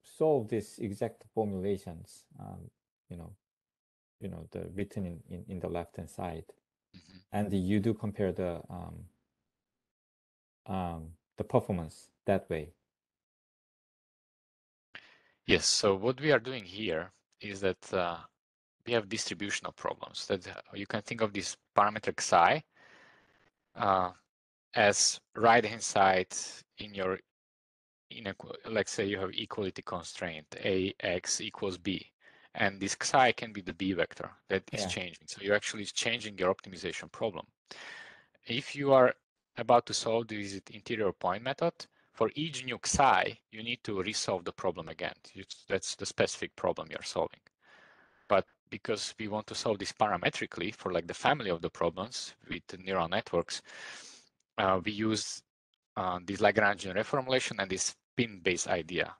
A: solve these exact formulations, um, you know, you know, the written in, in, in the left-hand side,
B: Mhm.
A: and you do compare the um, um, the performance that way.
B: Yes, so what we are doing here is that uh, we have distributional problems that uh, you can think of this parametric psi uh, as right hand side in your inequal let's say you have equality constraint ax equals b and this psi can be the b vector that is
A: Yeah.
B: changing so you're actually changing your optimization problem if you are about to solve this interior point method. For each new psi you need to resolve the problem again. That's the specific problem you're solving. But because we want to solve this parametrically for like the family of the problems with neural networks, uh, we use uh, this Lagrangian reformulation and this PINN-based idea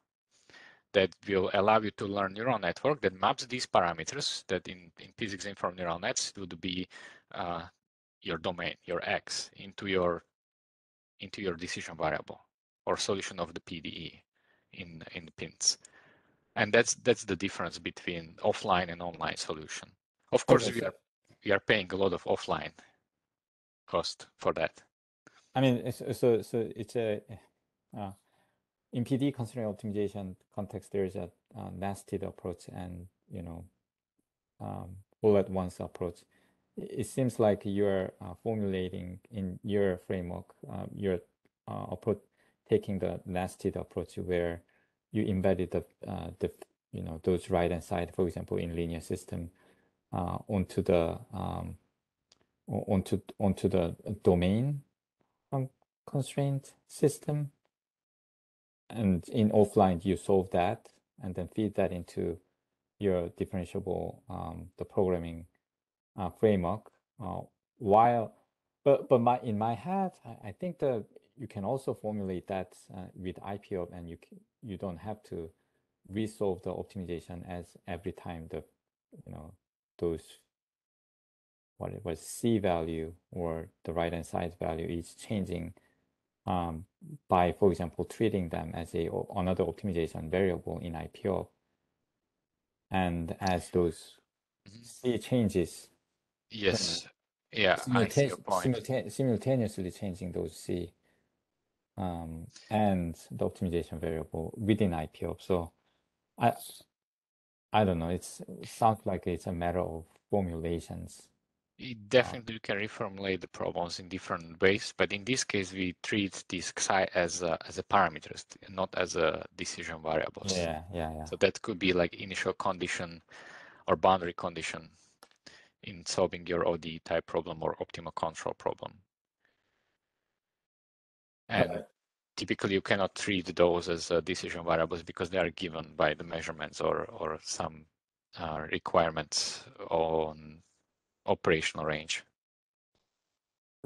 B: that will allow you to learn neural network that maps these parameters that in, in physics informed neural nets would be uh, your domain, your X, into your into your decision variable or solution of the PDE in in PINNs and that's that's the difference between offline and online solution of course
A: Okay,
B: we are we are paying a lot of offline cost for that
A: I mean, so so it's a uh, in PDE constraint optimization context. There's a uh, nested approach and you know um, all at once approach. It seems like you're uh, formulating in your framework, uh, you're uh, approach taking the nested approach where you embedded the uh, the you know those right hand side, for example, in linear system, uh, onto the um, onto onto the domain um, constraint system. And in offline, you solve that and then feed that into your differentiable um, the programming uh, framework. Uh, while, but but my in my head, I, I think that you can also formulate that uh, with IPO, and you you don't have to resolve the optimization as every time the you know those what it was C value or the right hand side value is changing um, by, for example, treating them as a another optimization variable in IPO. And as those
B: Mhm.
A: C changes,
B: yes yeah i see your point
A: simulta- simultaneously changing those C um, and the optimization variable within IPO. So I I don't know. It's it sounds like it's a matter of formulations.
B: it definitely you can reformulate the problems in different ways but in this case we treat this psi as a, as a parameters not as a decision variables
A: Yeah, yeah, yeah.
B: so that could be like initial condition or boundary condition in solving your ODE type problem or optimal control problem. And
A: Alright.
B: typically you cannot treat those as uh, decision variables because they are given by the measurements or, or some uh, requirements on operational range.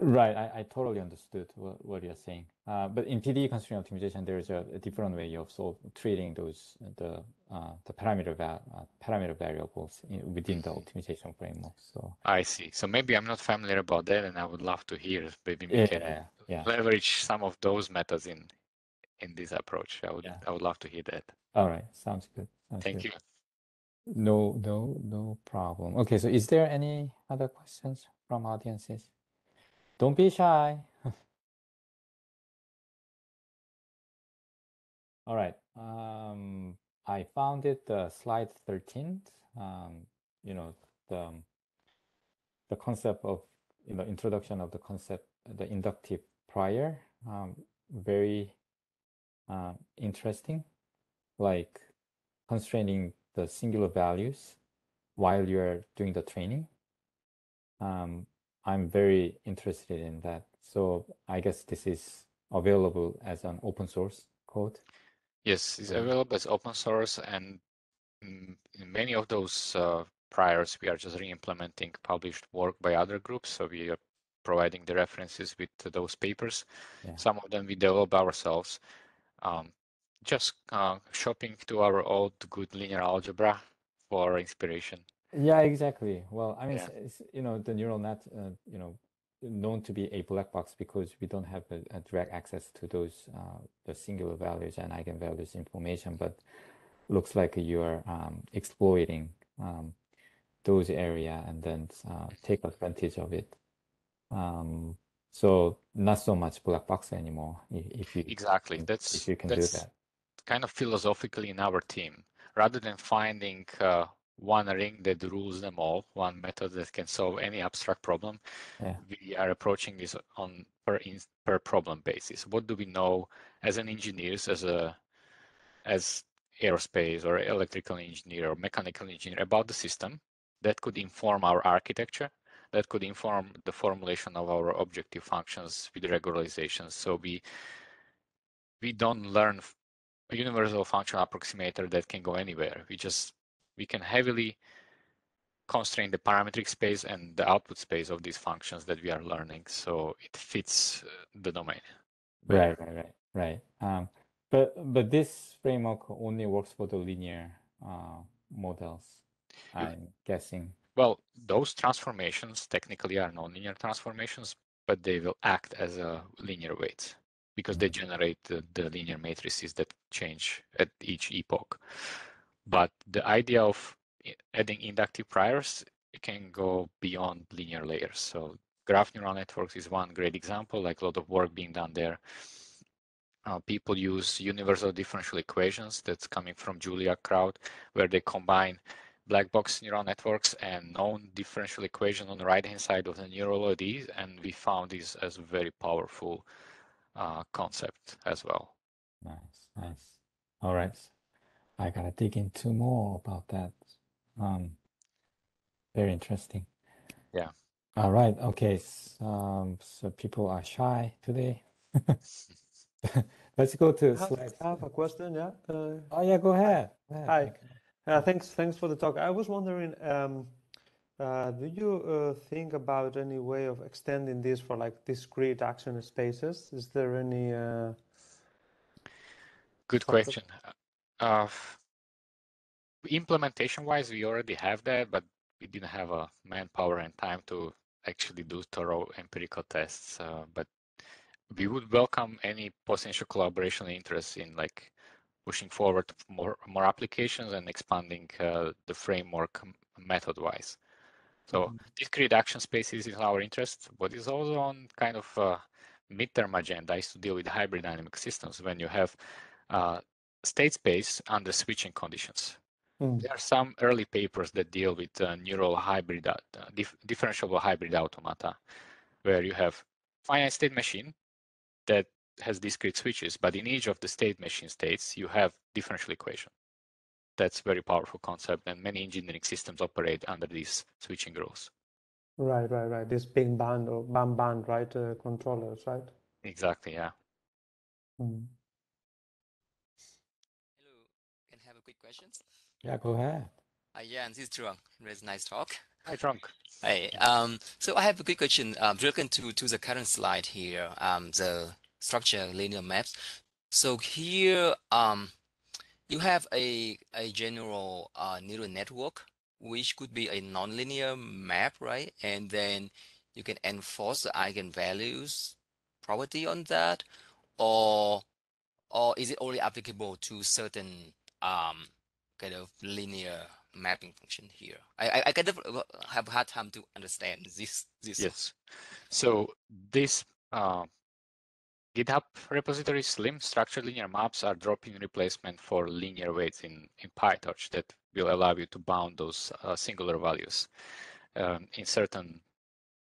A: Right, I, I totally understood what, what you're saying. Uh, but in PDE constraint optimization, there's a, a different way of solve, treating those the uh, the parameter va uh, parameter variables in, within the optimization framework. So
B: I see. So maybe I'm not familiar about that and I would love to hear maybe we
A: yeah,
B: can
A: yeah.
B: leverage some of those methods in in this approach. I would
A: Yeah.
B: I would love to hear that.
A: All right, sounds good. Sounds
B: Thank
A: good.
B: you.
A: No, no, no problem. Okay, so is there any other questions from audiences? Don't be shy. *laughs* All right. Um, I found it, uh, slide 13. Um, you know, the, um, the concept of, you know, introduction of the concept, the inductive prior, um, very uh, interesting, like constraining the singular values while you're doing the training. Um, I'm very interested in that. So I guess this is available as an open source code.
B: Yes, it's available as open source, and in many of those uh, priors, we are just re-implementing published work by other groups. So we are providing the references with those papers.
A: Yeah.
B: Some of them we develop ourselves. Um, just uh, shopping to our old good linear algebra for inspiration.
A: Yeah, exactly. Well, I mean,
B: Yeah.
A: it's, it's, you know, the neural net, uh, you know, known to be a black box because we don't have a, a direct access to those uh, the singular values and eigenvalues information. But looks like you're um, exploiting um, those area and then uh, take advantage of it. Um, so not so much black box anymore if, you
B: exactly that's
A: if you can
B: that's
A: do that.
B: kind of philosophically in our team rather than finding uh, one ring that rules them all one method that can solve any abstract problem
A: Yeah.
B: we are approaching this on per in, per problem basis what do we know as an engineers as a as aerospace or electrical engineer or mechanical engineer about the system that could inform our architecture that could inform the formulation of our objective functions with regularizations so we we don't learn a universal function approximator that can go anywhere. We just we can heavily constrain the parametric space and the output space of these functions that we are learning, so it fits uh, the domain.
A: Right, right, right, right. Um, but but this framework only works for the linear uh, models, I'm guessing.
B: Well, those transformations technically are nonlinear transformations, but they will act as a linear weights because they generate the, the linear matrices that change at each epoch. But the idea of adding inductive priors can go beyond linear layers. So graph neural networks is one great example, like a lot of work being done there. Uh, people use universal differential equations that's coming from Julia crowd, where they combine black box neural networks and known differential equation on the right hand side of the neural ODEs, and we found this as a very powerful uh, concept as well.
A: Nice, nice. All right. I gotta dig into more about that. Um, very interesting.
B: Yeah.
A: All right. Okay. s- Um, so people are shy today. *laughs* Let's go to
C: I have,
A: slide.
C: I have a question, yeah. Uh,
A: Oh yeah, go ahead. Go ahead,
C: Hi.
A: Mike.
C: uh, thanks, thanks for the talk. I was wondering, um, uh, do you uh, think about any way of extending this for like discrete action spaces? Is there any? Uh,
B: Good
C: Sounds good.
B: question. Uh, implementation wise, we already have that, but we didn't have a manpower and time to actually do thorough empirical tests. Uh, but we would welcome any potential collaboration interest in like pushing forward more more applications and expanding uh, the framework method wise. So
C: Mhm.
B: discrete action spaces is our interest, but it's also on kind of uh, midterm agenda is to deal with hybrid dynamic systems when you have uh, state space under switching conditions.
C: mm,
B: There are some early papers that deal with uh, neural hybrid, uh, dif- differentiable hybrid automata, where you have finite state machine that has discrete switches, but in each of the state machine states, you have differential equation. That's very powerful concept, and many engineering systems operate under these switching rules.
C: right, right, right. This big band or band band, right? Uh, controllers, right?
B: Exactly, yeah.
C: Mm.
D: Hello, can I have a quick question?
A: Yeah, go ahead.
D: Uh, yeah, and this is Truong. Very nice talk.
B: Hi, Truong.
D: Hey, um, so I have a quick question. Um, looking to to the current slide here, um, the structure linear maps. So here, um, you have a a general uh, neural network, which could be a nonlinear map, right? And then you can enforce the eigenvalues property on that, or or is it only applicable to certain um kind of linear mapping function here? I I, I kind of uh, have a hard time to understand this this.
B: Yes. So this uh, GitHub repository Slim structured linear maps are drop-in replacement for linear weights in, in PyTorch that will allow you to bound those uh, singular values um, in certain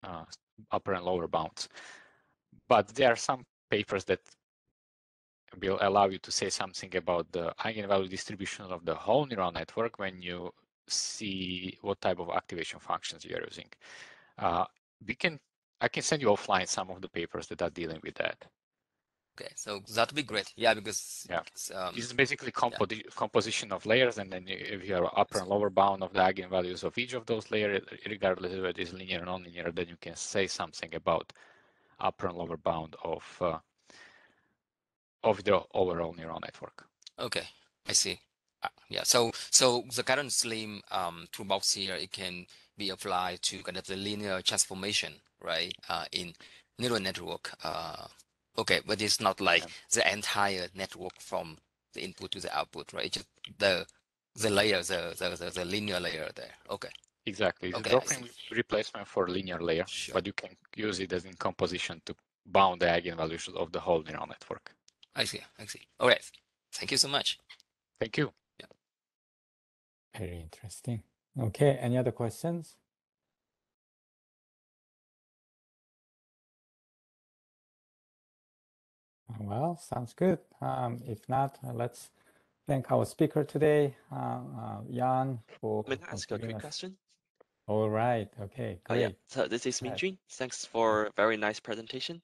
B: uh, upper and lower bounds. But there are some papers that will allow you to say something about the eigenvalue distribution of the whole neural network when you see what type of activation functions you are using. Uh, we can I can send you offline some of the papers that are dealing with that.
D: Okay, so that'd be great. Yeah, because
B: Yeah.
D: it's, um,
B: This is basically compoti- composition of layers, and then if you have upper and lower bound of the eigenvalues of each of those layers, regardless of whether it is linear or non-linear, then you can say something about upper and lower bound of uh, of the overall neural network.
D: Okay, I see. Uh, yeah, so so the current slim um toolbox here it can be applied to kind of the linear transformation, right? Uh, in neural network. Uh, okay, but it's not like
B: Yeah.
D: the entire network from the input to the output, right? It's just the the layer, the, the the the linear layer there. Okay.
B: Exactly. It's
D: Okay,
B: a replacement for linear layer,
D: Sure.
B: but you can use it as in composition to bound the eigenvalues of the whole neural network.
D: I see. I see. All right. Thank you so much.
B: Thank you.
A: Very interesting. Okay, any other questions? Uh, Well, sounds good. Um, if not, uh, let's thank our speaker today, uh, uh, Jan, for
E: May I ask a quick
A: us-
E: question?
A: All right. Okay,
E: Oh yeah,
A: great.
E: so this is
A: Go ahead.
E: Minjun. Thanks for a very nice presentation.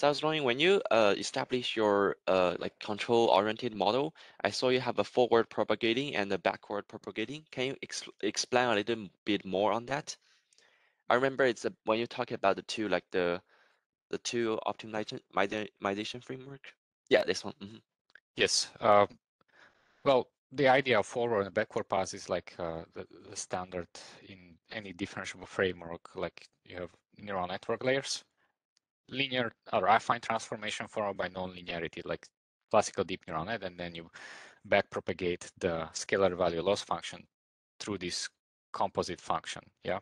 E: So I was wondering when you uh, establish your uh, like control-oriented model, I saw you have a forward propagating and a backward propagating. Can you ex explain a little bit more on that? I remember it's a, when you talk about the two like the the two optimization framework. Yeah, this one. mhm.
B: Yes. Uh, well, the idea of forward and backward pass is like uh, the, the standard in any differentiable framework. Like you have neural network layers, linear or affine transformation followed by non-linearity, like classical deep neural net, and then you backpropagate the scalar value loss function through this composite function. Yeah,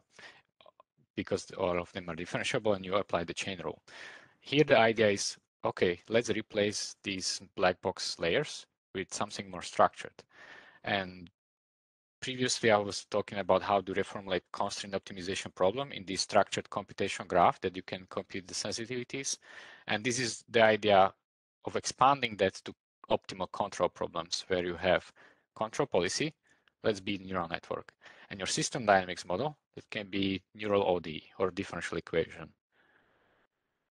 B: because all of them are differentiable, and you apply the chain rule. Here, the idea is okay. Let's replace these black box layers with something more structured. And previously, I was talking about how to reformulate constraint optimization problem in this structured computation graph that you can compute the sensitivities. And this is the idea of expanding that to optimal control problems where you have control policy, let's be neural network, and your system dynamics model that can be neural ODE or differential equation.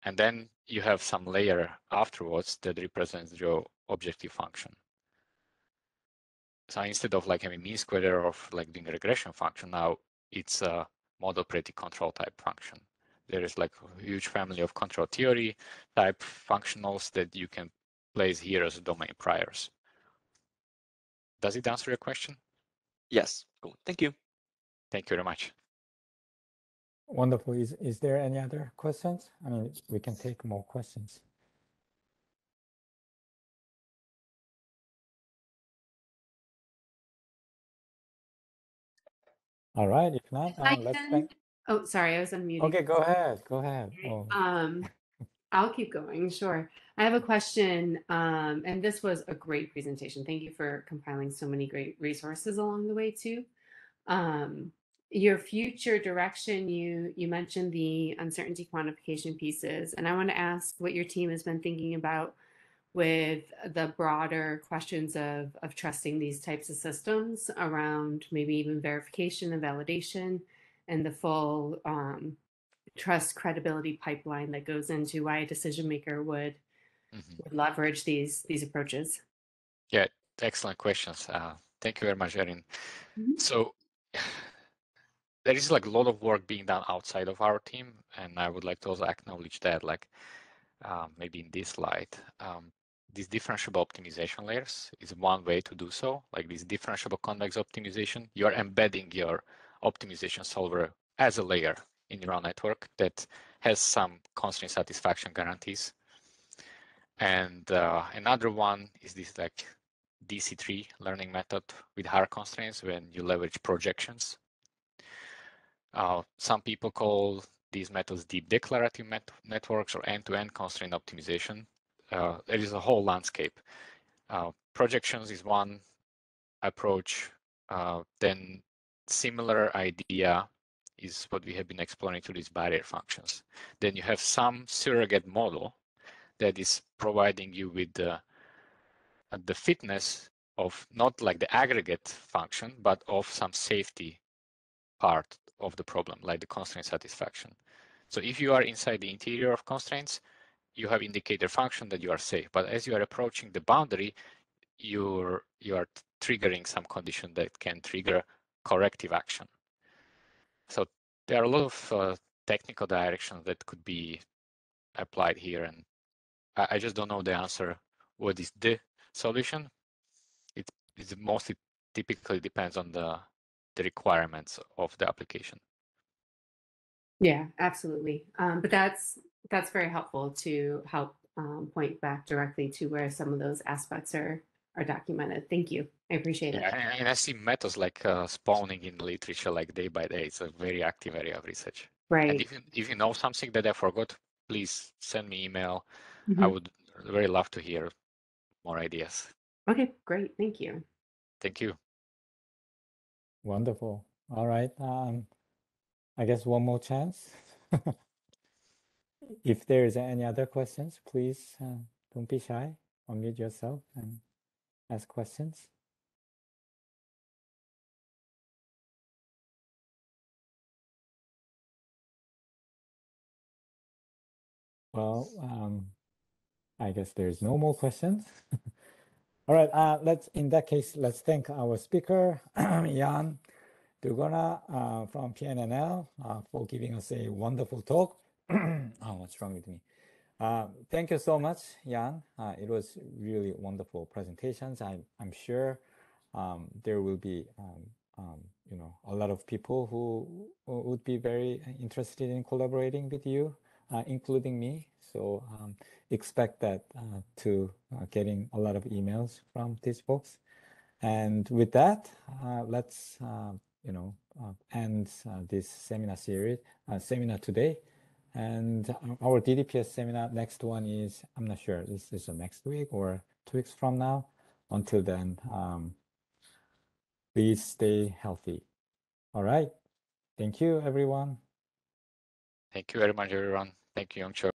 B: And then you have some layer afterwards that represents your objective function. So instead of like having mean squared error of like doing a regression function, now it's a model predictive control type function. There is like a huge family of control theory type functionals that you can place here as domain priors. Does it answer your question?
E: Yes, cool. Thank you.
B: Thank you very much.
A: Wonderful. Is is there any other questions? I mean, we can take more questions. All right. If not,
F: I
A: uh, let's
F: can-
A: thank.
F: Oh, sorry, I was unmuted.
A: Okay, go ahead. Go ahead. Oh,
F: Um, *laughs* I'll keep going, sure. I have a question, um, and this was a great presentation. Thank you for compiling so many great resources along the way too. Um, your future direction, you you mentioned the uncertainty quantification pieces, and I want to ask what your team has been thinking about with the broader questions of of trusting these types of systems around maybe even verification and validation and the full um, trust credibility pipeline that goes into why a decision maker would,
B: Mhm.
F: would leverage these these approaches.
B: Yeah, excellent questions. Uh, thank you very much, Erin.
F: Mhm.
B: So *sighs* there is like a lot of work being done outside of our team, and I would like to also acknowledge that, like um, maybe in this slide, um, these differentiable optimization layers is one way to do so. Like this differentiable convex optimization, you are embedding your optimization solver as a layer in neural network that has some constraint satisfaction guarantees. And uh, another one is this like DC3 learning method with higher constraints when you leverage projections. Uh, some people call these methods deep declarative met networks or end-to-end constraint optimization. Uh, there is a whole landscape. Uh, projections is one approach. Uh, then similar idea is what we have been exploring through these barrier functions. Then you have some surrogate model that is providing you with the, uh, the fitness of not like the aggregate function, but of some safety part of the problem, like the constraint satisfaction. So if you are inside the interior of constraints, you have indicator function that you are safe. But as you are approaching the boundary, you're you are triggering some condition that can trigger corrective action. So there are a lot of uh, technical directions that could be applied here, and I, I just don't know the answer. What is the solution? It it mostly typically depends on the the requirements of the application.
F: Yeah, absolutely. Um, but that's that's very helpful to help um, point back directly to where some of those aspects are are documented. Thank you. I appreciate it.
B: Yeah, and, and I see methods like uh, spawning in literature like day by day. It's a very active area of research. Right. And
F: Right.
B: if you, if you know something that I forgot, please send me email. I
F: Mhm.
B: would very love to hear more ideas.
F: Okay, great. Thank you.
B: Thank you.
A: Wonderful. All right. Um, I guess one more chance. *laughs* If there is any other questions, please uh, don't be shy. Unmute yourself and ask questions. Well, um, I guess there's no more questions. *laughs* All right, uh, let's in that case, let's thank our speaker, *clears throat* Jan Drgona uh, from PNNL uh, for giving us a wonderful talk. *clears throat* oh, what's wrong with me? Uh, thank you so much, Jan. Uh, it was really wonderful presentations. I'm, I'm sure um, there will be, um, um, you know, a lot of people who, who would be very interested in collaborating with you, uh, including me. So um, expect that uh, to uh, getting a lot of emails from these folks. And with that, uh, let's you know end this seminar series, seminar today. And uh, our DDPS seminar next one is I'm not sure this is next week or two weeks from now. Until then, um, please stay healthy. All right. Thank you, everyone.
B: Thank you very much, everyone. Thank you, Young.